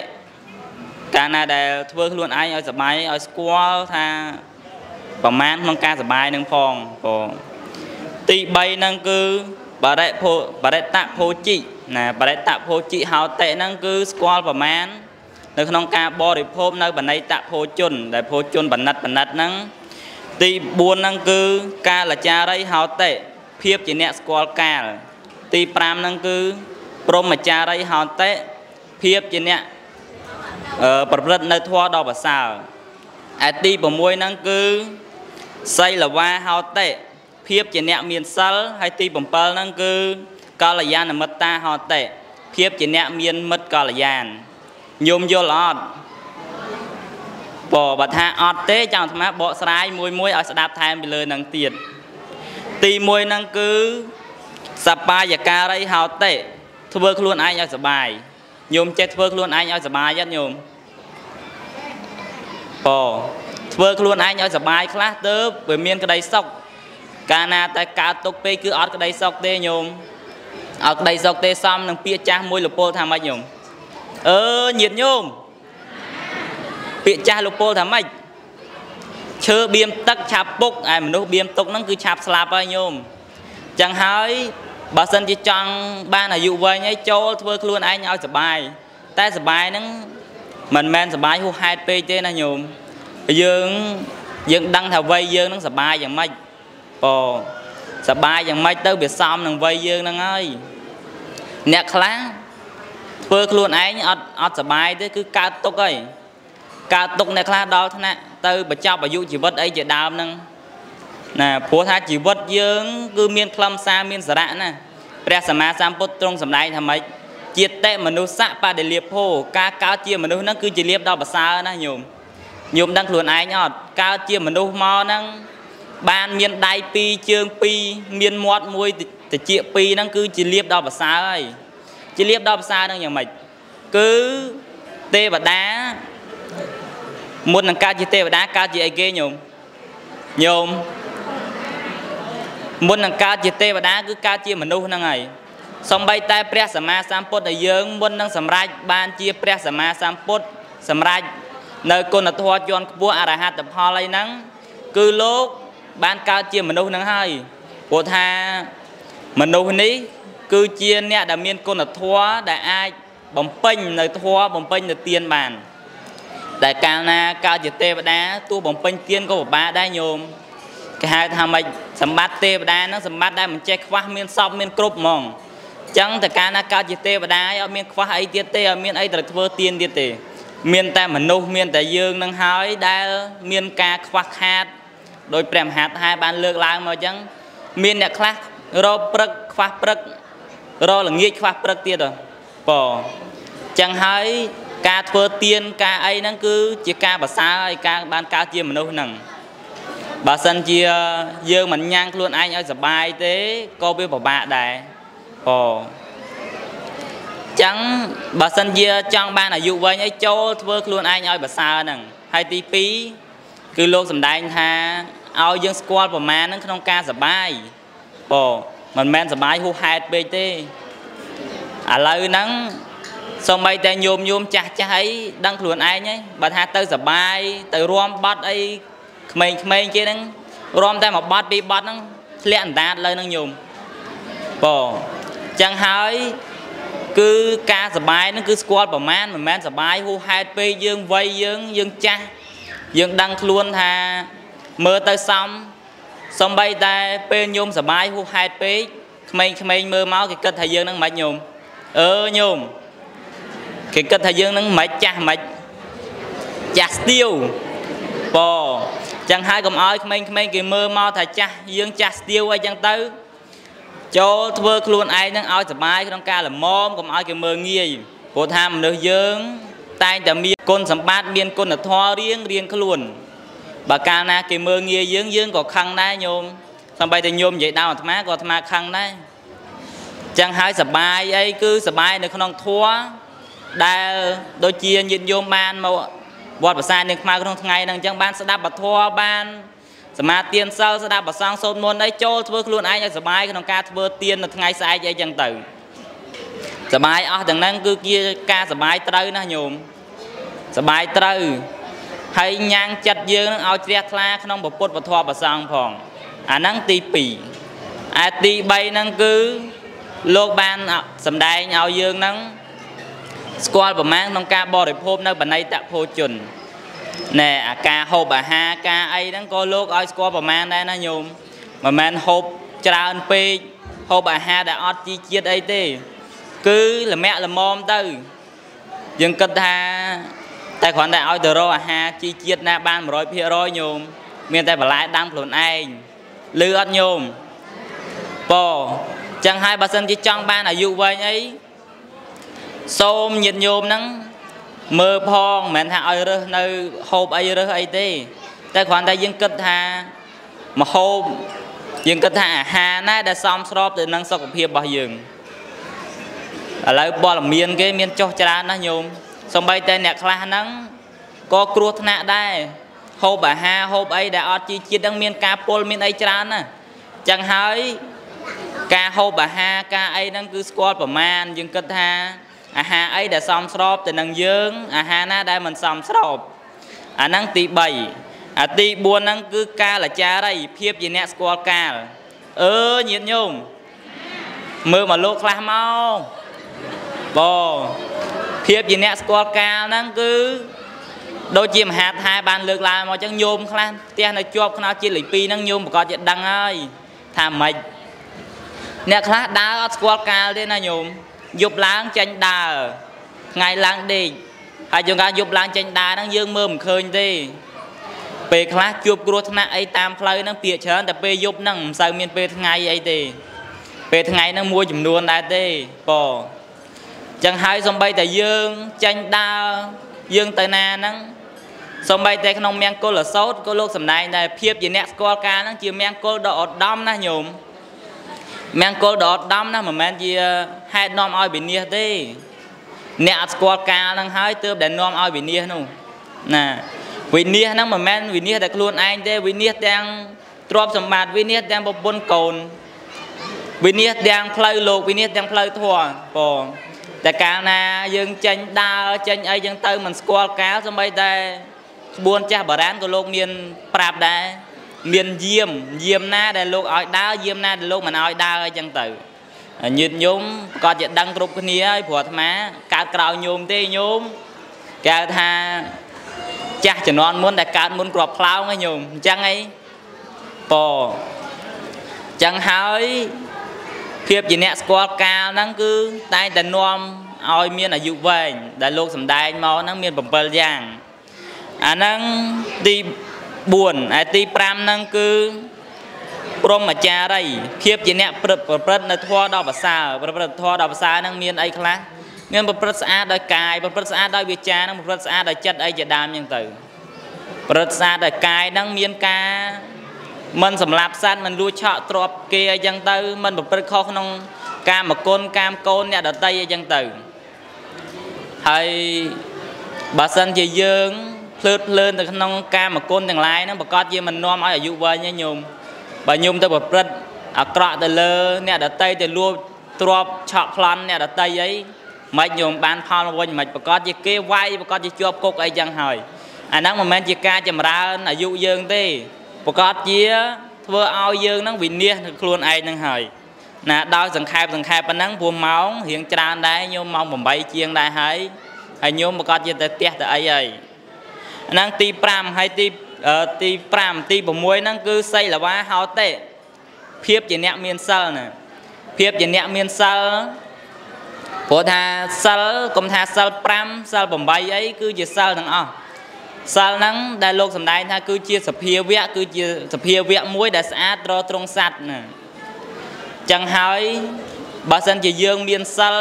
កាលណាដែលធ្វើខ្លួនឯងឲ្យសបាយឲ្យស្គាល់ថាប្រមាណក្នុងការសបាយនឹងផងបងទី3ហ្នឹងគឺបរិភោបរិតភោជិណាបរិតភោជិហោតិហ្នឹងគឺស្គាល់ប្រមាណនៅក្នុងការបរិភោគនៅបណៃតភោជន ដែលភោជនបណិតបណិតហ្នឹងទី4ហ្នឹងគឺកាលចារីហោតិភាពជាអ្នកស្គាល់កាលទី5ហ្នឹងគឺ ព្រមចារីហោតិភាពជាអ្នកប្រព្រឹត្តនៅធម៌ដ៏ប្រសើរឯទី6ហ្នឹងគឺសីលវាហោតិភាពជាអ្នកមានសិលហើយទី7ហ្នឹងគឺកល្យាណមិត្តាហោតិភាពជាអ្នកមានមិត្តកល្យានញោមយល់អត់បបើថាអត់ទេចង់អាត្មាបកស្រាយមួយមួយឲ្យស្ដាប់ថែមពីលើនឹងទៀតទី1ហ្នឹងគឺសបាយការីហោតិ ធ្វើខ្លួនឯងឲ្យសបាយញោមចេះធ្វើខ្លួនឯងឲ្យសបាយអត់ញោមបធ្វើខ្លួនឯងឲ្យសបាយខ្លះទៅវាមានក្តីសុខកាលណាតែកើតទុកពេកគឺអត់ក្តីសុខទេញោមអត់ក្តីសុខទេសំនឹងពាក្យចាស់មួយលពលថាម៉េចញោមអឺញាតញោមពាក្យចាស់លពលថាម៉េចឈើបៀមទឹកឆាប់ពុកឯមនុស្សបៀមទុកហ្នឹងគឺឆាប់ស្លាប់ហើយញោមចឹងហើយ បើសិនជាចង់បានអាយុវែងឲ្យចូលធ្វើខ្លួនឯងឲ្យសុបាយតែសុបាយហ្នឹងមិនមែនសុបាយហួសហេតុពេកទេណាញោមយើងយើងដឹងថាវ័យយើងនឹងសុបាយយ៉ាងម៉េចអូសបាយយ៉ាងម៉េចទៅវាសមនឹងវ័យយើងហ្នឹងហើយអ្នកខ្លះធ្វើខ្លួនឯងអត់អត់សបាយទេគឺកើតទុកហើយកើតទុកអ្នកខ្លះដល់ថ្នាក់ទៅបញ្ចប់អាយុជីវិតអីជាដើមហ្នឹង ណាព្រោះថាជីវិតយើង គឺមានខ្លឹមសារមានសារៈណាព្រះសម្មាសម្ពុទ្ធទ្រង់សម្ដែងថាម៉េចជាតិមនុស្សៈបដិលាភោការកើតជាមនុស្សហ្នឹងគឺជាលៀបដល់ប្រសើរណាញោមញោមដឹងខ្លួនឯងអត់កើតជាមនុស្សមកហ្នឹងបានមានដៃ2ជើង2មានមាត់មួយតិច2ហ្នឹងគឺជាលៀបដល់ប្រសើរហើយជាលៀបដល់ប្រសើរហ្នឹងយ៉ាងម៉េចគឺទេវតាមុននឹងកើតជាទេវតាកើតជាអីគេញោមញោម មុននឹងកើតជាទេវតាគឺកើតជាមនុស្សហ្នឹងហើយសំបីតែព្រះសម្មាសម្ពុទ្ធដែលយើងមុននឹងសម្រេចបានជាព្រះសម្មាសម្ពុទ្ធសម្រេចនៅគុណធម៌ជាន់ខ្ពស់អរហត្តផលអីហ្នឹងគឺលោកបានកើតជាមនុស្សហ្នឹងហើយព្រោះថាមនុស្សនេះគឺជាអ្នកដែលមានគុណធម៌ដែលអាចបំពេញនៅធម៌បំពេញនៅទានបានតែកាលណាកើតជាទេវតាទោះបំពេញទានក៏ពិបាកដែរញោម គេហៅថាម៉េចសម្បត្តិទេវតាហ្នឹងសម្បត្តិដែលមិនចេះខ្វះមានសពមានគ្រប់ហ្មងអញ្ចឹងតើកាលណាកើតជាទេវតាអត់មានខ្វះអីទៀតទេអត់មានអីត្រូវធ្វើទានទៀតទេ មានតែមនុស្សមានតែយើងនឹងហើយដែលមានការខ្វះខាតដោយព្រះមហាថែបានលើកឡើងមកអញ្ចឹងមានអ្នកខ្លះរកព្រឹកខ្វះព្រឹករកល្ងាចខ្វះព្រឹកទៀតប៉ចឹងហើយការធ្វើទៀនការអីហ្នឹងគឺជាការប្រសើរហើយការបានកើតជាមនុស្សហ្នឹង បើសិនជាយើងមិនញ៉ាំងខ្លួនឯងឲ្យសុបាយទេក៏វាពិបាកដែរអូចឹងបើសិនជាចង់បានអាយុវែងអីចូលធ្វើខ្លួនឯងឲ្យប្រសើរហ្នឹងហើយទី2គឺលោកសំដែងថាឲ្យយើងស្គាល់ប្រមាណហ្នឹងក្នុងការសបាយអូមិនមែនសបាយហួសហេតុពេកទេឥឡូវហ្នឹងសំបីតែញោមញោមចាស់ចាស់អីដឹងខ្លួនឯងហីបើថាទៅសបាយទៅរួមបត់អី ក្មេងៗគេហ្នឹងរួមតែមួយបត់ពីរបត់ហ្នឹងធ្លាក់អណ្ដាតលើនឹងញោមបងចឹងហើយគឺការសបាយហ្នឹងគឺស្គាល់ប្រមាណមិនមែនសបាយហួសហេតុពេកយើងវ័យយើងយើងចាស់យើងដឹងខ្លួនថាមើលទៅសំសំបីតែពេលញោមសបាយហួសហេតុពេកក្មេងៗមើលមកគេគិតថាយើងនឹងមិនញោមអឺញោមគេគិតថាយើងនឹងមិនចាស់មិនចាស់ស្ទាវប៉ ចឹងហើយកុំឲ្យក្មេងៗគេមើលមកថាចាស់យើងចាស់ស្ទាវអីចឹងទៅចូលធ្វើខ្លួនឯងនឹងឲ្យសុបាយក្នុងការលមមកុំឲ្យគេមើលងាយព្រោះថាមនុស្សយើងតែងតែមានគុណសម្បត្តិមានគុណធម៌រៀងរៀងខ្លួនបើកាលណាគេមើលងាយយើងយើងក៏ខឹងដែរញោមសំបីតែញោមនិយាយដល់អាត្មាក៏អាត្មាខឹងដែរចឹងហើយសបាយអីគឺសបាយនៅក្នុងធัวដែលដូចជាញាតិញោមបានមក វត្តប្រាសាទនាងខ្មៅក្នុងថ្ងៃហ្នឹងអញ្ចឹងបានស្ដាប់ពធបានសមាទានសិលស្ដាប់ប្រសងសូត្រមន្តអីចូលធ្វើខ្លួនឯងឲ្យសបាយក្នុងការធ្វើទាននៅថ្ងៃស្អែកអីចឹងទៅសបាយអស់ទាំងហ្នឹងគឺជាការសបាយត្រូវណាញោមសបាយត្រូវហើយញ៉ាំងចិត្តយើងនឹងឲ្យជ្រះថ្លាក្នុងពុទ្ធពធប្រសងផងអាហ្នឹងទី2ឯទី3ហ្នឹងគឺលោកបានសម្ដែងឲ្យយើងហ្នឹង ស្គាល់ប្រមាណក្នុងការបរិភោគនៅបណៃតភោជនណែអាការហូបអាហារការអីហ្នឹងក៏លោកឲ្យស្គាល់ប្រមាណដែរណាញោមមិនមែនហូបច្រើនពេកហូបអាហារដែលអត់ជីជាតិអីទេ គឺល្មាក់ល្មមទៅយើងគិតថាតែគ្រាន់តែឲ្យទៅរកអាហារជីជាតិណាបាន100%ញោមមានតែបន្លែដាំខ្លួនឯងលឺអត់ញោមប៉ចឹងហើយបើសិនជាចង់បានអាយុវែងអី សូមញាតិញោមហ្នឹងមើលផងមិនមែនថាឲ្យរើសនៅហូបអីរើសអីទេតែគ្រាន់តែយើងគិតថាមហូបយើងគិតថាអាហារណាដែលសមស្របទៅនឹងសុខភាពរបស់យើងឥឡូវព័ត៌មានគេមានចុះច្រើនណាស់ញោមសំបីតែអ្នកខ្លះហ្នឹងក៏គ្រោះថ្នាក់ដែរហូបអាហារហូបអីដែលអត់ជីជាតិហ្នឹងមានការពុលមានអីច្រើនណាចឹងហើយការហូបអាហារការអីហ្នឹងគឺស្គាល់ប្រមាណយើងគិតថា អាហារអីដែលសមស្របទៅនឹងយើងអាហារណាដែលមិនសមស្របអាហ្នឹងទី3អាទី4ហ្នឹងគឺកាលចារីភាពជាអ្នកស្គាល់កាលអឺញាតិញោមមើលមកលោកខ្លះមកបងភាពជាអ្នកស្គាល់កាលហ្នឹងគឺដូចជាមហាថែបានលើកឡើងមកអញ្ចឹងញោមខ្លះផ្ទះនៅជាប់ខ្នល់ជាតិលេខ2ហ្នឹងញោមប្រកាសជាដឹងហើយថាម៉េចអ្នកខ្លះដើរអត់ស្គាល់កាលទេណាញោម យប់ឡើងចេញដើរថ្ងៃឡើងដេកហើយជួនកាលយប់ឡើងចេញដើរហ្នឹងយើងមើលមិនឃើញទេពេលខ្លះជួបគ្រោះថ្នាក់អីតាមផ្លូវហ្នឹងពាកច្រើនតែពេលយប់ហ្នឹងមិនសូវមានពេលថ្ងៃអីទេ ពេលថ្ងៃហ្នឹងមួយចំនួនដែរទេប៉ចឹងហើយសំបីតែយើងចាញ់ដើរយើងទៅណាហ្នឹងសំបីតែក្នុងមង្គលសោតក៏លោកសំដែងដែរភាពជាអ្នកស្គាល់ការហ្នឹងជាមង្គលដ៏ឧត្តមណាស់ញោម មង្គលដ៏ឧត្តមណាស់មិនមែនជាហេតុនាំឲ្យវិនាសទេអ្នកអត់ស្គាល់ការហ្នឹងហើយទើបតែនាំឲ្យវិនាសនោះណាវិនាសហ្នឹងមិនមែនវិនាសតែខ្លួនឯងទេវិនាសទាំងទ្រព្យសម្បត្តិវិនិច្ឆ័យទាំងប្រពន្ធកូនវិនិច្ឆ័យទាំងផ្លូវលោកវិនិច្ឆ័យទាំងផ្លូវធម៌បងតែកាលណាយើងចេញដើរចេញអីយើងទៅមិនស្គាល់កាលសម្បីតែក្បួនចាស់បារាណក៏លោកមានប្រាប់ដែរ មានយាមយាមណាដែលលោកឲ្យដើរយាមណាដែលលោកមិនឲ្យដើរអីចឹងទៅញាតញោមក៏ជាដឹងគ្រប់គ្នាហើយព្រោះអាត្មាកើតក្រោយញោមទេញោមគេថាចាស់ជំនាន់មុនដែលកើតមុនក្របផ្លោងឯញោមអញ្ចឹងអីពអញ្ចឹងហើយភាពជាអ្នកស្គាល់កាលហ្នឹងគឺតែងតែនាំឲ្យមានអាយុវែងដែលលោកសំដែងមកហ្នឹងមាន7យ៉ាងអាហ្នឹងទី 4ហើយទី5ហ្នឹងគឺព្រមចារីភាពជាអ្នកប្រព្រឹត្តនៅធម៌ដ៏ប្រសើរប្រព្រឹត្តធម៌ដ៏ប្រសើរហ្នឹងមានអីខ្លះមានប្រព្រឹត្តស្អាតដោយកាយប្រព្រឹត្តស្អាតដោយវាចានិងប្រព្រឹត្តស្អាតដោយចិត្តអីជាដើមអញ្ចឹងទៅប្រព្រឹត្តស្អាតដោយកាយហ្នឹងមានការមិនសម្លាប់សត្វមិនលួចឆក់ទ្រព្យគេអីចឹងទៅមិនប្រព្រឹត្តខុសក្នុងកាមគុណកាមកូនអ្នកដតីអីចឹងទៅហើយបើសិនជាយើង ភ្លើតភ្លើនទៅក្នុងកាមគុណទាំងឡាយហ្នឹងប្រកាសជាមិននាំឲ្យអាយុវែងទេញោមបើញោមទៅប្រព្រឹត្តអាក្រក់ទៅលើ អ្នកដតីទៅលួចទ្រព្យឆក់ប្លន់អ្នកដតីអីមិនញោមបានផលវិញមិនប្រកាសជាគេវាយប្រកាសជាជាប់គុកអីចឹងហើយអាហ្នឹងមិនមែនជាការចម្រើនអាយុយើងទេប្រកាសជាធ្វើឲ្យយើងនឹងវិនិច្ឆ័យខ្លួនឯងនឹងហើយណាដោយសង្ខេបសង្ខេបប៉ុណ្ណឹងព្រោះម៉ោងរៀងច្រើនដែរញោមម៉ោង8ជាងដែរហើយហើយញោមប្រកាសជាទៅផ្ទះទៅអីហើយ ហ្នឹងទី5ហើយទីទី5ទី6ហ្នឹងគឺសីលវាហោតេភាពជាអ្នកមានសិលណាភាពជាអ្នកមានសិលព្រោះថាសិលកុំថាសិល5សិល8អីគឺជាសិលទាំងអស់សិលហ្នឹងដែលលោកសំដែងថាគឺជាសភាវៈគឺជាសភាវៈមួយដែលស្អាតត្រត្រង់សัตว์ណាចឹងហើយបើសិនជាយើងមានសិល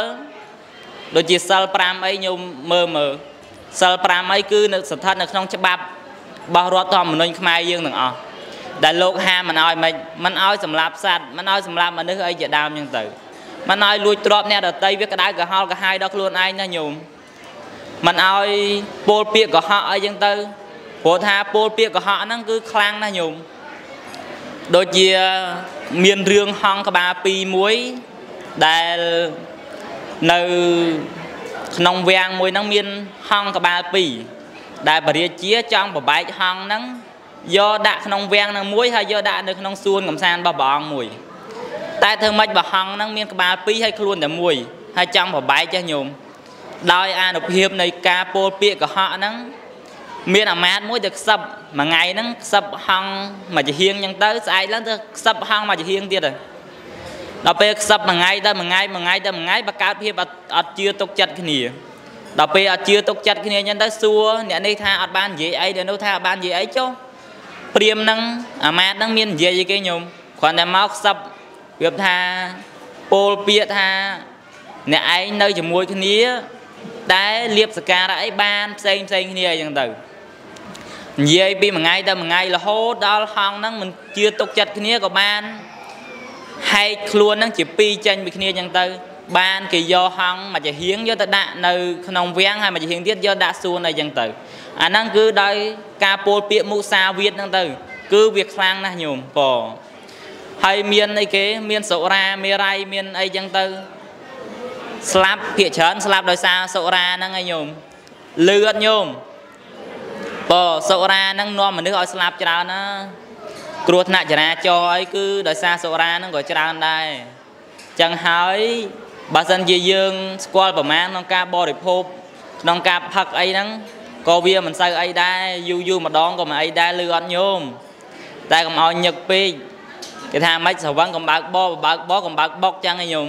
ដូចជាសិល5អីញោមមើលមើល សិល5អីគឺនៅស្ថិតនៅក្នុងច្បាប់របស់រដ្ឋធម្មនុញ្ញខ្មែរយើងទាំងអស់ដែលលោកហាមមិនឲ្យមិនមិនឲ្យសម្លាប់សត្វមិនឲ្យសម្លាប់មនុស្សអីជាដើមចឹងទៅមិនឲ្យលួចទ្រព្យអ្នកដតីវាក្តៅក្រហល់ក្រហាយដល់ខ្លួនឯងណាញោមមិនឲ្យពោលពាក្យកុហកអីចឹងទៅព្រោះថាពោលពាក្យកុហកហ្នឹងគឺខ្លាំងណាស់ញោមដូចជាមានរឿងហងក្បាល2មួយដែលនៅ ក្នុងវាំងមួយហ្នឹងមានហងក្បាល2ដែលបរិជាចង់ប្របែកហងហ្នឹងយកដាក់ក្នុងវាំងហ្នឹងមួយហើយយកដាក់នៅក្នុងសួនកំសាន្តរបស់ព្រះអង្គមួយតែធ្វើម៉េចបើហងហ្នឹងមានក្បាល2ហើយខ្លួនតែមួយហើយចង់ប្របែកចេះញោមដោយអានុភាពនៃការពោលពាក្យកុហកហ្នឹងមានអាមាត្យមួយទៅខ្សឹបមួយថ្ងៃហ្នឹងខ្សឹបហង់មួយចាហៀងអញ្ចឹងទៅស្អែកឡើងទៅខ្សឹបហង់មួយចាហៀងទៀតហើយ ដល់ពេលខ្សឹបមួយថ្ងៃទៅមួយថ្ងៃមួយថ្ងៃទៅមួយថ្ងៃបកើតភាពអត់ជឿទុកចិត្តគ្នាដល់ពេលអត់ជឿទុកចិត្តគ្នាអញ្ចឹងទៅសួរអ្នកនេះថាអត់បាននិយាយអីអ្នកនោះថាអត់បាននិយាយអីចុះព្រាមហ្នឹងអាមាត្យហ្នឹងមាននិយាយអីគេញោមគ្រាន់តែមកខ្សឹបវាថាពោលពាក្យថាអ្នកឯងនៅជាមួយគ្នាតែលៀបសការៈអីបានផ្សេងផ្សេងគ្នាអញ្ចឹងទៅនិយាយពីមួយថ្ងៃទៅមួយថ្ងៃរហូតដល់ហងហ្នឹងមិនជឿទុកចិត្តគ្នាក៏បាន ហែកខ្លួនហ្នឹងជាពីរចេញពីគ្នាអញ្ចឹងទៅ បានគេយកហងមួយចាហៀងយកទៅដាក់នៅក្នុងវាំងហើយមួយចាហៀងទៀតយកដាក់សួនអីចឹងទៅអាហ្នឹងគឺដោយការពោលពាក្យមុសាវាទហ្នឹងទៅ គឺវាខ្លាំងណាស់ញោមប៉ហើយមានអីគេ មានសុរាមេរ័យមានអីចឹងទៅ ស្លាប់ភាកច្រើនស្លាប់ដោយសារសុរាហ្នឹងឯងញោមលឺអត់ញោមបើសុរាហ្នឹងនាំមនុស្សឲ្យស្លាប់ច្រើនណា គ្រោះថ្នាក់ចរាចរណ៍អីគឺដោយសារសុរាហ្នឹងក៏ច្រើនដែរចឹងហើយបើសិនជាយើងស្គាល់ប្រមាណក្នុងការបរិភោគក្នុងការផឹកអីហ្នឹងក៏វាមិនសូវអីដែរយូរយូរម្ដងក៏មិនអីដែរលឺអត់ញោមតែកុំឲ្យញឹកពេកគេថាម៉េចស្រវឹងកំបើកបបើកបកំបើកបុកចឹងឯងញោម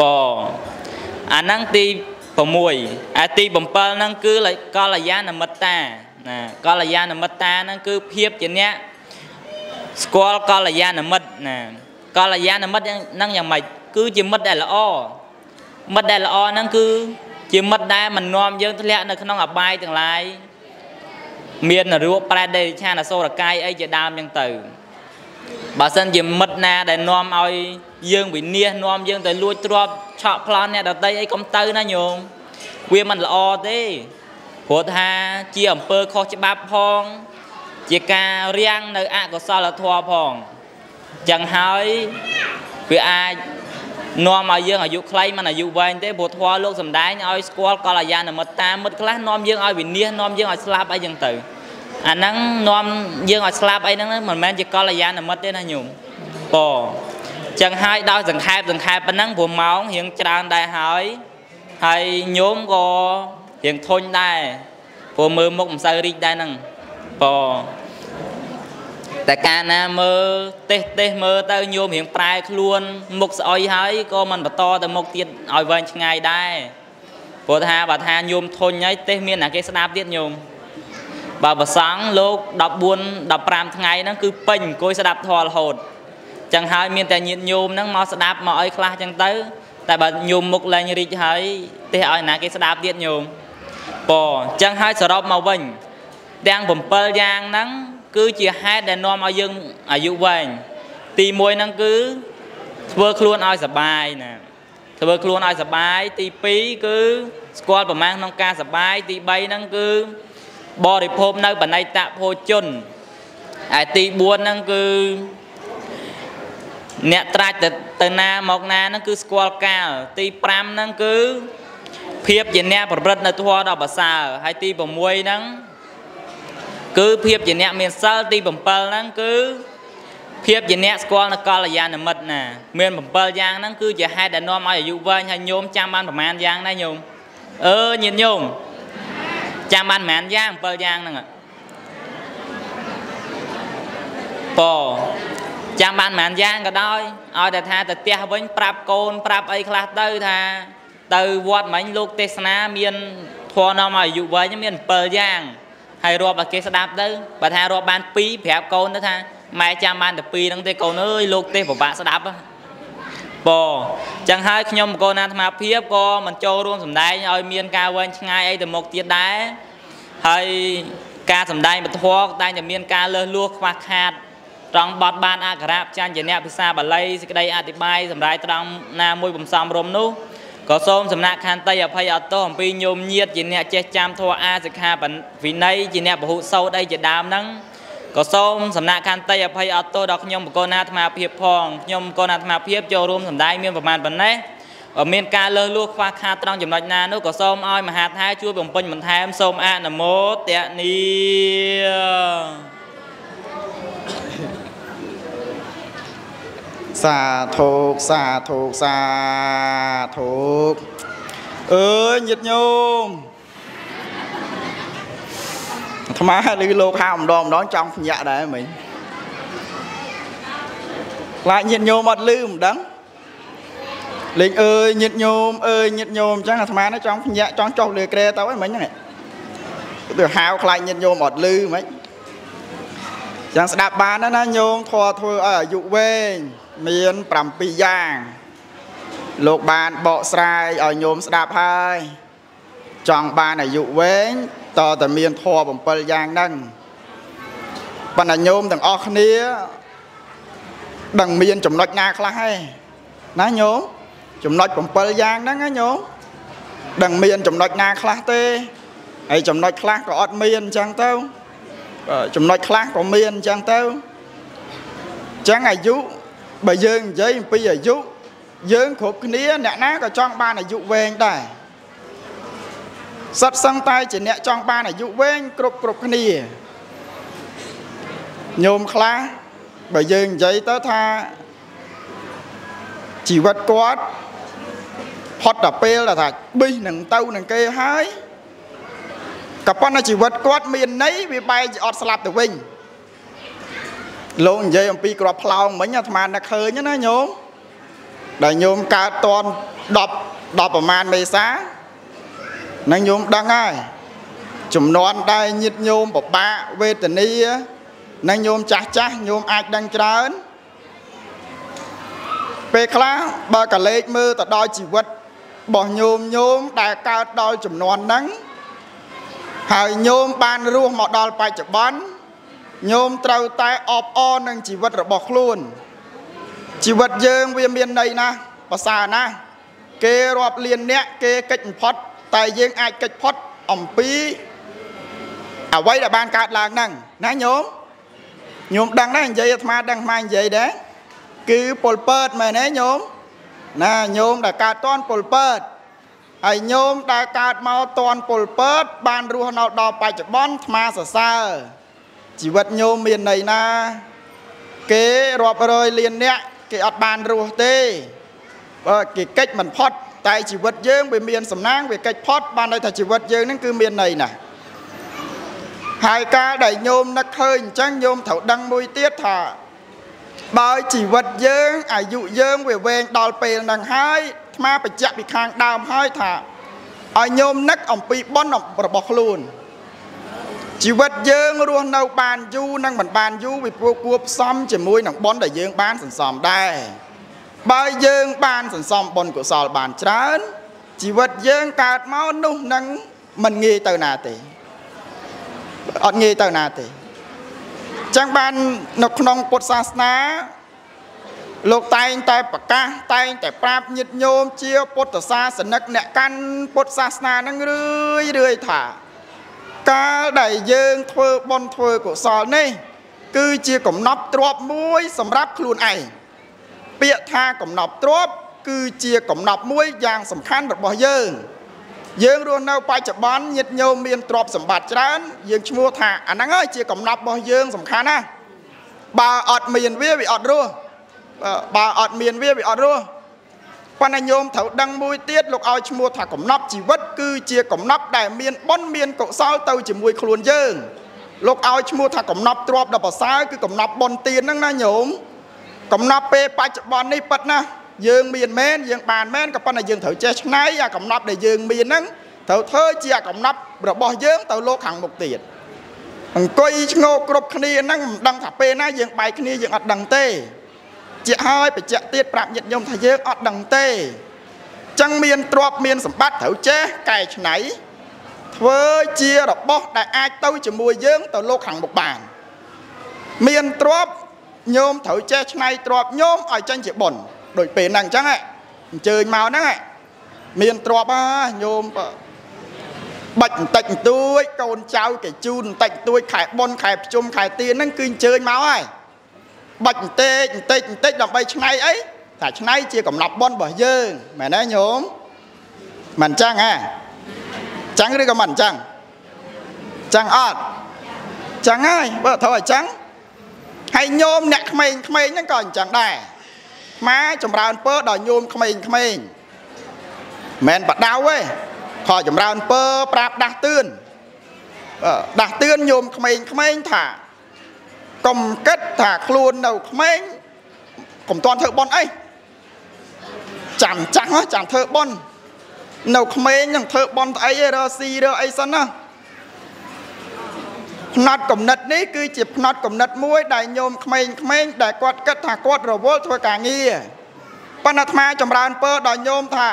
ពអាហ្នឹងទី6អាទី7ហ្នឹងគឺកល្យាណមិត្តាណាកល្យាណមិត្តាហ្នឹងគឺភាពជាអ្នក ស្គាល់កល្យាណមិត្តណាកល្យាណមិត្តហ្នឹងយ៉ាងម៉េចគឺជាមិត្តដែលល្អមិត្តដែលល្អហ្នឹងគឺជាមិត្តដែលមិននាំយើងធ្លាក់នៅក្នុងអបាយទាំងឡាយមាននរោប្រែតដេឆានអសូរកាយអីជាដើមចឹងទៅបើសិនជាមិត្តណាដែលនាំឲ្យយើងវិនិច្ឆ័យនាំយើងទៅលួចទ្រព្យឆក់ប្លន់អ្នកដតីអីកុំទៅណាញោមវាមិនល្អទេព្រោះថាជាអំពើខុសច្បាប់ផង ជាការរាំងនៅអកុសលធម៌ផងចឹងហើយវាអាចនាំឲ្យយើងអាយុខ្លីមិនអាយុវែងទេព្រោះធម៌លោកសំដែងឲ្យស្គាល់កល្យាណមិត្តតាមមិត្តខ្លះនាំយើងឲ្យវិនិច្ឆ័យនាំយើងឲ្យស្លាប់អីចឹងទៅអាហ្នឹងនាំយើងឲ្យស្លាប់អីហ្នឹងមិនមែនជាកល្យាណមិត្តទេណាញោមប៉ចឹងហើយដោយសង្ខេបសង្ខេបប៉ុណ្ណឹងព្រោះម៉ោងរៀងច្រើនដែរហើយហើយញោមក៏រៀងធុញដែរព្រោះមើលមុខមិនសូវរីកដែរហ្នឹងប៉ តែកាលណាមើលទេសទេសមើលទៅញោមរៀងប្រែខ្លួន មុខស្អុយហើយក៏មិនបន្តទៅមុខទៀតឲ្យវែងឆ្ងាយដែរព្រោះថាបើថាញោមធុញហើយទេសមានតែគេស្ដាប់ទៀតញោមបើប្រសង់លោក14 15ថ្ងៃហ្នឹងគឺពេញអង្គុយស្ដាប់ធម៌រហូតចឹងហើយមានតែញាតញោមហ្នឹងមកស្ដាប់មកអីខ្លះចឹងទៅ តែបើញោមមុខលែងរីកហើយទេសឲ្យណាគេស្ដាប់ទៀតញោមប៉ចឹងហើយសរុបមកវិញទាំង7យ៉ាងហ្នឹង គឺជាហេតុដែលនាំឲ្យយើងអាយុវែងទី1ហ្នឹងគឺធ្វើខ្លួនឲ្យសបាយណាធ្វើខ្លួនឲ្យសបាយទី2គឺស្គាល់ប្រមាណក្នុងការសបាយទី3ហ្នឹងគឺបរិភោគនៅបណៃតភោជនហើយទី4ហ្នឹងគឺអ្នកត្រាច់ទៅទៅណាមកណាហ្នឹងគឺស្គាល់កាលទី5ហ្នឹងគឺភាពជាអ្នកប្រព្រឹត្តនៅធម៌ដ៏ប្រសើរហើយទី6ហ្នឹង គឺភាពជាអ្នកមានសិលទី7ហ្នឹងគឺភាពជាអ្នកស្គាល់នៅកល្យាណមិត្តណាមាន7យ៉ាងហ្នឹងគឺជាហេតុដែលនាំឲ្យអាយុវែងហើយញោមចាំបានប្រហែលយ៉ាងដែរញោមអឺញាតិញោមចាំបានប្រហែលយ៉ាង7យ៉ាងហ្នឹងប៉ចាំបានប្រហែលយ៉ាងក៏ដោយឲ្យតែថាទៅផ្ទះវិញប្រាប់កូនប្រាប់អីខ្លះទៅថាទៅវត្តមិញលោកទេសនាមានធម៌នាំឲ្យអាយុវែងមាន7យ៉ាង ហើយរាប់ឲ្យគេស្ដាប់ទៅបើថារាប់បាន2ប្រាប់កូនទៅថាម៉ែចាំបានតែ2ហ្នឹងទេកូនអើយលោកទេពិបាកស្ដាប់បចឹងហើយខ្ញុំកូនអាត្មាភាពក៏មិនចូលរួមសម្ដែងឲ្យមានការវែងឆ្ងាយអីទៅមុខទៀតដែរហើយការសម្ដែងពធតែងតែមានការលើសលួសខ្វះខាតត្រង់បត់បានអក្សរចញ្ញៈភាសាបាលីសេចក្តីអធិប្បាយសម្រាប់ត្រង់ណាមួយបំសំរុំនោះ ក៏សូមសំណាក់ខន្តីអភ័យអត់ទោសអំពីញោមញាតជាអ្នកចេះចាំធម៌អាសិក្ខាវិន័យជាអ្នកពហុសោតអីជាដើមហ្នឹងក៏សូមសំណាក់ខន្តីអភ័យអត់ទោសដល់ខ្ញុំបកូនអាត្មាភាពផងខ្ញុំបកូនអាត្មាភាពចូលរួមសម្ដែងមានប្រមាណប៉ុណ្ណេះមានការលើសលួសខ្វះខាតត្រង់ចំណុចណានោះក៏សូមឲ្យមហាថាជួយបំពេញបន្ថែមសូមអនុមោទនា សាធុសាធុសាធុអើយញាតិញោមអាត្មាឮលោកហៅម្ដងម្ដងចង់ភ្ញាក់ដែរមិញខ្លាចញាតិញោមអត់ឮមិនដឹងលេងអើយញាតិញោមអើយញាតិញោមអញ្ចឹងអាត្មានេះចង់ភ្ញាក់ចង់ចុះលើក្រែទៅហ្នឹងមិញហ្នឹងទៅហៅខ្លាចញាតិញោមអត់ឮមិញចឹងស្ដាប់បានណាញោមធေါ်ធ្វើឲ្យអាយុវែង មាន7យ៉ាងលោកបានបកស្រាយឲ្យញោមស្ដាប់ហើយចង់បានអាយុវែងតតែមានធម៌7យ៉ាងហ្នឹងប៉ុន្តែញោមទាំងអស់គ្នាដឹងមានចំណុចណាខ្លះទេណាញោមចំណុច7យ៉ាងហ្នឹងណាញោមដឹងមានចំណុចណាខ្លះទេហើយចំណុចខ្លះក៏អត់មានអញ្ចឹងទៅចំណុចខ្លះក៏មានអញ្ចឹងទៅអញ្ចឹងអាយុ បើយើងនិយាយអំពីអាយុយើងគ្រប់គ្នាអ្នកណាក៏ចង់បានអាយុវែងដែរសិតសឹងតែជាអ្នកចង់បានអាយុវែងគ្រប់គ្រប់គ្នាញោមខ្លះបើយើងនិយាយទៅថាជីវិតគាត់ផុតតែពេលថាប៊ីសនឹងទៅនឹងគេហើយក៏ប៉ុន្តែជីវិតគាត់មានន័យវាបែរជាអត់ស្លាប់ទៅវិញ លោកនិយាយអំពីក្របផ្លោងមិញអាត្មានឹកឃើញណាញោមដែលញោមកើតតន10 10ប្រមាណមេសានឹងញោមដឹងហើយចំនួនដែលញាតញោមពិបាកវេទនានឹងញោមចាស់ចាស់ញោមអាចដឹងច្រើនពេលខ្លះបើកលេចមើលទៅដល់ជីវិតរបស់ញោមញោមដែលកើតដល់ចំនួនហ្នឹងហើយញោមបានរស់មកដល់បច្ចុប្បន្ន ញោមត្រូវតែអបអរនឹងជីវិតរបស់ខ្លួនជីវិតយើងវាមានន័យណាស់ប្រសើរណាស់គេរាប់លានអ្នកគេកិច្ចបំផុត តែយើងអាចកិច្ចផុតអំពីអ្វីដែលបានកើតឡើងហ្នឹងណាញោមញោមដឹងដែរនិយាយអាត្មាដឹងអាត្មានិយាយដែរគឺពលពើតមែនទេញោមណាញោមដែលកើតតន់ពលពើតហើយញោមដែលកើតមកតន់ពលពើតបានរស់នៅដល់បច្ចុប្បន្នអាត្មាសរសើរ ជីវិតញោមមានន័យណា គេរាប់រយលានអ្នកគេអត់បានរស់ទេបើគេកិច្ចមិនផុតតែជីវិតយើងវាមានសំណាងវាកិច្ចផុតបានន័យថាជីវិតយើងហ្នឹងគឺមានន័យណាស់ហើយការដែលញោមនឹកឃើញអញ្ចឹងញោមត្រូវដឹងមួយទៀតថាបើជីវិតយើងអាយុយើងវាវែងដល់ពេលហ្នឹងហើយអាត្មាបញ្ជាក់ពីខាងដើមហើយថាឲ្យញោមនឹកអំពីបុណ្យរបស់ខ្លួន ជីវិតយើងរស់នៅបានយូរនិងមិនបានយូរវាព្រោះគួបផ្សំជាមួយនឹងបុណ្យដែលយើងបានសន្សំដែរបើយើងបានសន្សំបុណ្យកុសលបានច្រើនជីវិតយើងកើតមកនោះនឹងមិនងាយទៅណាទេអត់ងាយទៅណាទេចឹងបាននៅក្នុងពុទ្ធសាសនាលោកតែងតែប្រកាសតែងតែប្រាប់ញាតិញោមជាពុទ្ធសាសនិកអ្នកកាន់ពុទ្ធសាសនានឹងរឿយរឿយថា កាលដែលយើងធ្វើបុណ្យធ្វើកុសលនេះ គឺជាកំណប់ទ្របមួយ សម្រាប់ខ្លួនឯងពាក្យថាកំណប់ទ្របគឺជាកំណប់មួយយ៉ាងសំខាន់របស់យើង យើងរស់នៅបច្ចុប្បន្នញាតិញោមមានទ្រព្យសម្បត្តិច្រើន យើងឈ្មោះថាអាហ្នឹងហើយជាកំណប់របស់យើងសំខាន់ណាបើអត់មានវាវាអត់រស់បើអត់មានវាវាអត់រស់ ប៉ុន្តែញោមត្រូវដឹងមួយទៀតលោកឲ្យឈ្មោះថាកំណប់ជីវិតគឺជាកំណប់ដែលមានបុណ្យមានកុសលទៅជាមួយខ្លួនយើងលោកឲ្យឈ្មោះថាកំណប់ទ្រព្យដល់ប្រសើរគឺកំណប់បុណ្យទានហ្នឹងណាញោមកំណប់ពេលបច្ចុប្បន្ននេះប៉ិតណាយើងមានមែនយើងបានមែនក៏ប៉ុន្តែយើងត្រូវចេះឆ្នៃអាកំណប់ដែលយើងមានហ្នឹងត្រូវធ្វើជាអាកំណប់របស់យើងទៅលោកខាងមុខទៀតអង្គុយឈ្ងោកគ្រប់គ្នាហ្នឹងមិនដឹងថាពេលណាយើងបែកគ្នាយើងអត់ដឹងទេ ជាហើយបញ្ជាក់ទៀតប្រាប់ញាតិញោមថាយើងអត់ដឹងទេចឹងមានទ្រព្យមានសម្បត្តិត្រូវចេះកែច្នៃធ្វើជារបស់ដែលអាចទៅជាមួយយើងទៅលោកខាងមុខបាន មានទ្រព្យញោមត្រូវចេះច្នៃទ្រព្យញោមឲ្យចេញជាបុណ្យដូចពេលហ្នឹងអញ្ចឹងអញ្ជើញមកហ្នឹងមានទ្របញោមបាច់បន្តិចបន្តួចកូនចៅគេជូនបន្តិចបន្តួចខែប៉ុនខែប្រជុំខែទៀនហ្នឹងគឺអញ្ជើញមកហើយ បាច់បន្តិចបន្តិចបន្តិចដើម្បីឆ្នៃអីថាឆ្នៃជាកំណប់ប៉ុនរបស់យើងមែនទេញោមមិនអញ្ចឹងហ៎អញ្ចឹងឬក៏មិនអញ្ចឹងអញ្ចឹងអត់អញ្ចឹងហើយបើត្រូវអញ្ចឹងហើយញោមអ្នកក្មេងៗហ្នឹងក៏អញ្ចឹងដែរខ្មែរចម្រើនពើដល់ញោមក្មេងក្មេងមិនបដៅទេខចម្រើនពើប្រាប់ដាស់តឿនដាស់តឿនញោមក្មេងក្មេងថា កុំគិតថាខ្លួននៅក្មេងកុំតន់ធ្វើបន់អីចាំចាស់ចាំធ្វើបន់នៅក្មេងនឹងធ្វើបន់ស្អីរកស៊ីរកអីសិនណាផ្នត់កំណត់នេះគឺជាផ្នត់កំណត់មួយ ដែលញោមក្មេងៗដែលគាត់គិតថាគាត់រវល់ធ្វើការងារប៉ុន្តែអាត្មាចម្រើនពើដល់ញោមថា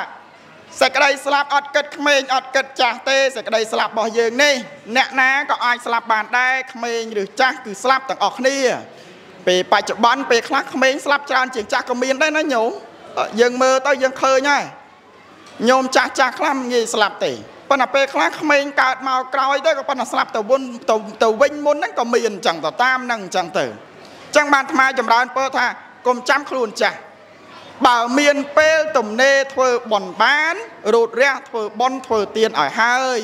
សេចក្តីស្លាប់អត់គិតក្មេងអត់គិតចាស់ទេសេចក្តីស្លាប់របស់យើងនេះអ្នកណាក៏អាចស្លាប់បានដែរក្មេងឬចាស់គឺស្លាប់ទាំងអស់គ្នាពេលបច្ចុប្បន្នពេលខ្លះក្មេងស្លាប់ច្រើនជាងចាស់ក៏មានដែរណាញោមយើងមើលទៅយើងឃើញហើយញោមចាស់ចាស់ខ្លះមិនងាយស្លាប់ទេប៉ុន្តែពេលខ្លះក្មេងកើតមកក្រោយទៅក៏ប៉ុន្តែស្លាប់ទៅមុនទៅទៅវិញមុនហ្នឹងក៏មានអញ្ចឹងទៅតាមហ្នឹងអញ្ចឹងទៅអញ្ចឹងបានថ្មចម្រើនពើថាកុំចាំខ្លួនចាស់ បើមានពេលទំនេរធ្វើបន់បានរូតរះធ្វើបន់ធ្វើទៀនឲ្យហើយ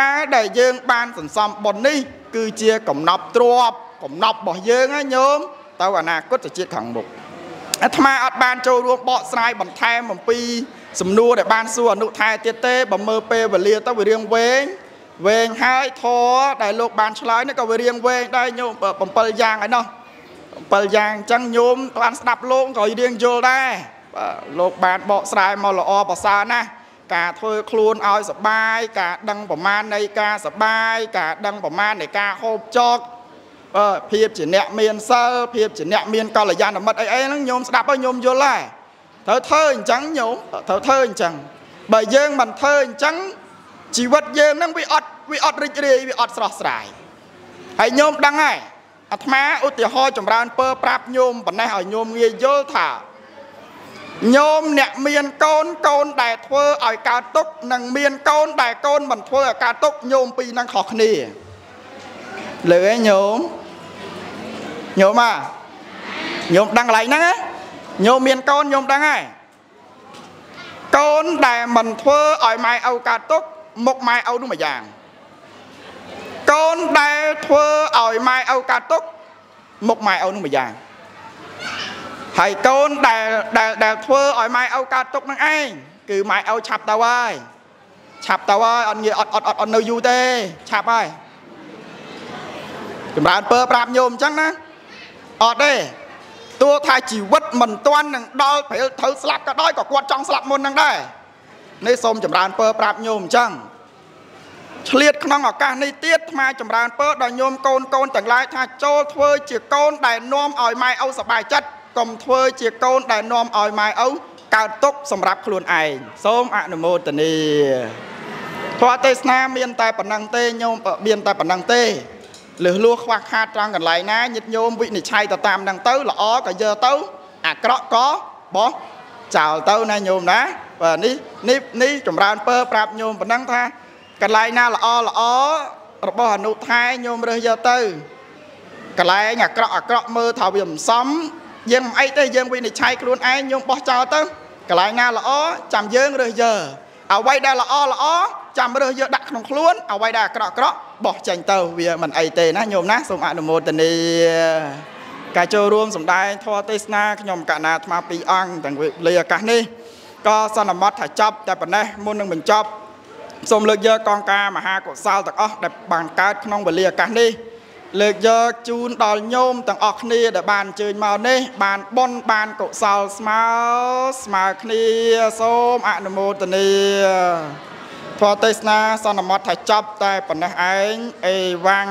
ការដែលយើងបានសន្សំបន់នេះ គឺជាកំណប់ទ្របកំណប់របស់យើងណាញោមទៅអនាគតជាតិខាងមុខអាត្មាអត់បានចូលរួមបកស្រាយបន្ថែមអំពីសំណួរដែលបានសួរអនុថែទៀតទេបើមើលពេលវេលាទៅវារៀងវែងវែងហើយធរដែលលោកបានឆ្លើយនេះក៏វារៀងវែងដែរញោម7យ៉ាងឯណោះ 7យ៉ាងអញ្ចឹងញោមបានស្ដាប់លោកក៏រៀងយល់ដែរបាទលោកបានបកស្រាយមកល្អប្រសើរណាស់ការធ្វើខ្លួនឲ្យសបាយការដឹងប្រមាណនៃការសបាយការដឹងប្រមាណនៃការហូបចុកអឺភាពជាអ្នកមានសិលភាពជាអ្នកមានកល្យាណមិត្តអីអីហ្នឹងញោមស្ដាប់ហើយញោមយល់ដែរត្រូវធ្វើអញ្ចឹងញោមត្រូវធ្វើអញ្ចឹងបើយើងមិនធ្វើអញ្ចឹងជីវិតយើងនឹងវាអត់វាអត់រីករាយវាអត់ស្រស់ស្រាយហើយញោមដឹងហើយ អាត្មាឧទាហរណ៍ចម្រើនពើប្រាប់ញោមប៉ុណ្ណេះឲ្យញោមងាយយល់ថាញោមអ្នកមានកូនកូនដែលធ្វើឲ្យកើតទុកនិងមានកូនដែលកូនមិនធ្វើឲ្យកើតទុកញោមពីរនឹងខុសគ្នាលើឯងញោមញោមអាញោមដឹងកន្លែងហ្នឹងណាញោមមានកូនញោមដឹងហើយកូនដែលមិនធ្វើឲ្យម៉ែឪកើតទុកមុខម៉ែឪនោះមួយយ៉ាង កូនដែលធ្វើឲ្យម៉ែឪកើតទុកមុខម៉ែឪនោះមួយយ៉ាងហើយកូនដែលដែលដែលធ្វើឲ្យម៉ែឪកើតទុកនឹងឯងគឺម៉ែឪឆាប់ទៅហើយឆាប់ទៅហើយអត់ងាយអត់អត់អត់នៅយូរទេឆាប់ហើយចម្រើនពើប្រាប់ញោមអញ្ចឹងណាអត់ទេទោះថាជីវិតមិនទាន់នឹងដល់ពេលត្រូវស្លាប់ក៏ដោយក៏គាត់ចង់ស្លាប់មុននឹងដែរនេះសូមចម្រើនពើប្រាប់ញោមអញ្ចឹង ឆ្លៀតក្នុងឱកាសនេះទៀតថ្មចម្រើនពើដល់ញោមកូនកូនទាំងឡាយថាចូលធ្វើជាកូនដែលនាំឲ្យម៉ែឪសប្បាយចិត្តកុំធ្វើជាកូនដែលនាំឲ្យម៉ែឪកើតទុកសម្រាប់ខ្លួនឯងសូមអនុមោទនាធម៌ទេសនាមានតែប៉ុណ្ណឹងទេញោមមានតែប៉ុណ្ណឹងទេលឺលួខ្វះខាតត្រង់កន្លែងណាញាតិញោមវិនិច្ឆ័យទៅតាមហ្នឹងទៅល្អក៏យកទៅអាក្រក់ក៏បោះចោលទៅណាញោមណាបាទនេះនេះនេះចម្រើនពើប្រាប់ញោមប៉ុណ្ណឹងថា កន្លែងណាល្អល្អរបស់អនុថែញោមរើសយកទៅកន្លែងអាក្រក់អាក្រក់មើលថាវាមិនសមយើងមិនអីទេយើងវិនិច្ឆ័យខ្លួនឯងញោមបោះចោលទៅកន្លែងណាល្អចាំយើងរើសយកអ្វីដែលល្អល្អចាំរើសយកដាក់ក្នុងខ្លួនអ្វីដែលអាក្រក់អាក្រក់បោះចេញទៅវាមិនអីទេណាញោមណាសូមអនុមោទនាការចូលរួមសម្ដែងធម៌ទេសនាខ្ញុំកណាអាត្មាពីរអង្គទាំងវេលាឱកាសនេះក៏សន្មត់ថាចប់តែប៉ុណ្ណេះមុននឹងបញ្ចប់ សូមលើកយកកងការមហាកុសលទាំងអស់ដែលបានកើតក្នុងវេលាឱកាសនេះលើកយកជូនដល់ញោមទាំងអស់គ្នាដែលបានអញ្ជើញមកនេះ បានបុណ្យបានកុសលស្មើស្មើគ្នាសូមអនុមោទនាធម៌ទេសនាសន្មត់ថាចប់តែប៉ុណ្ណេះឯងអេវ៉ាំង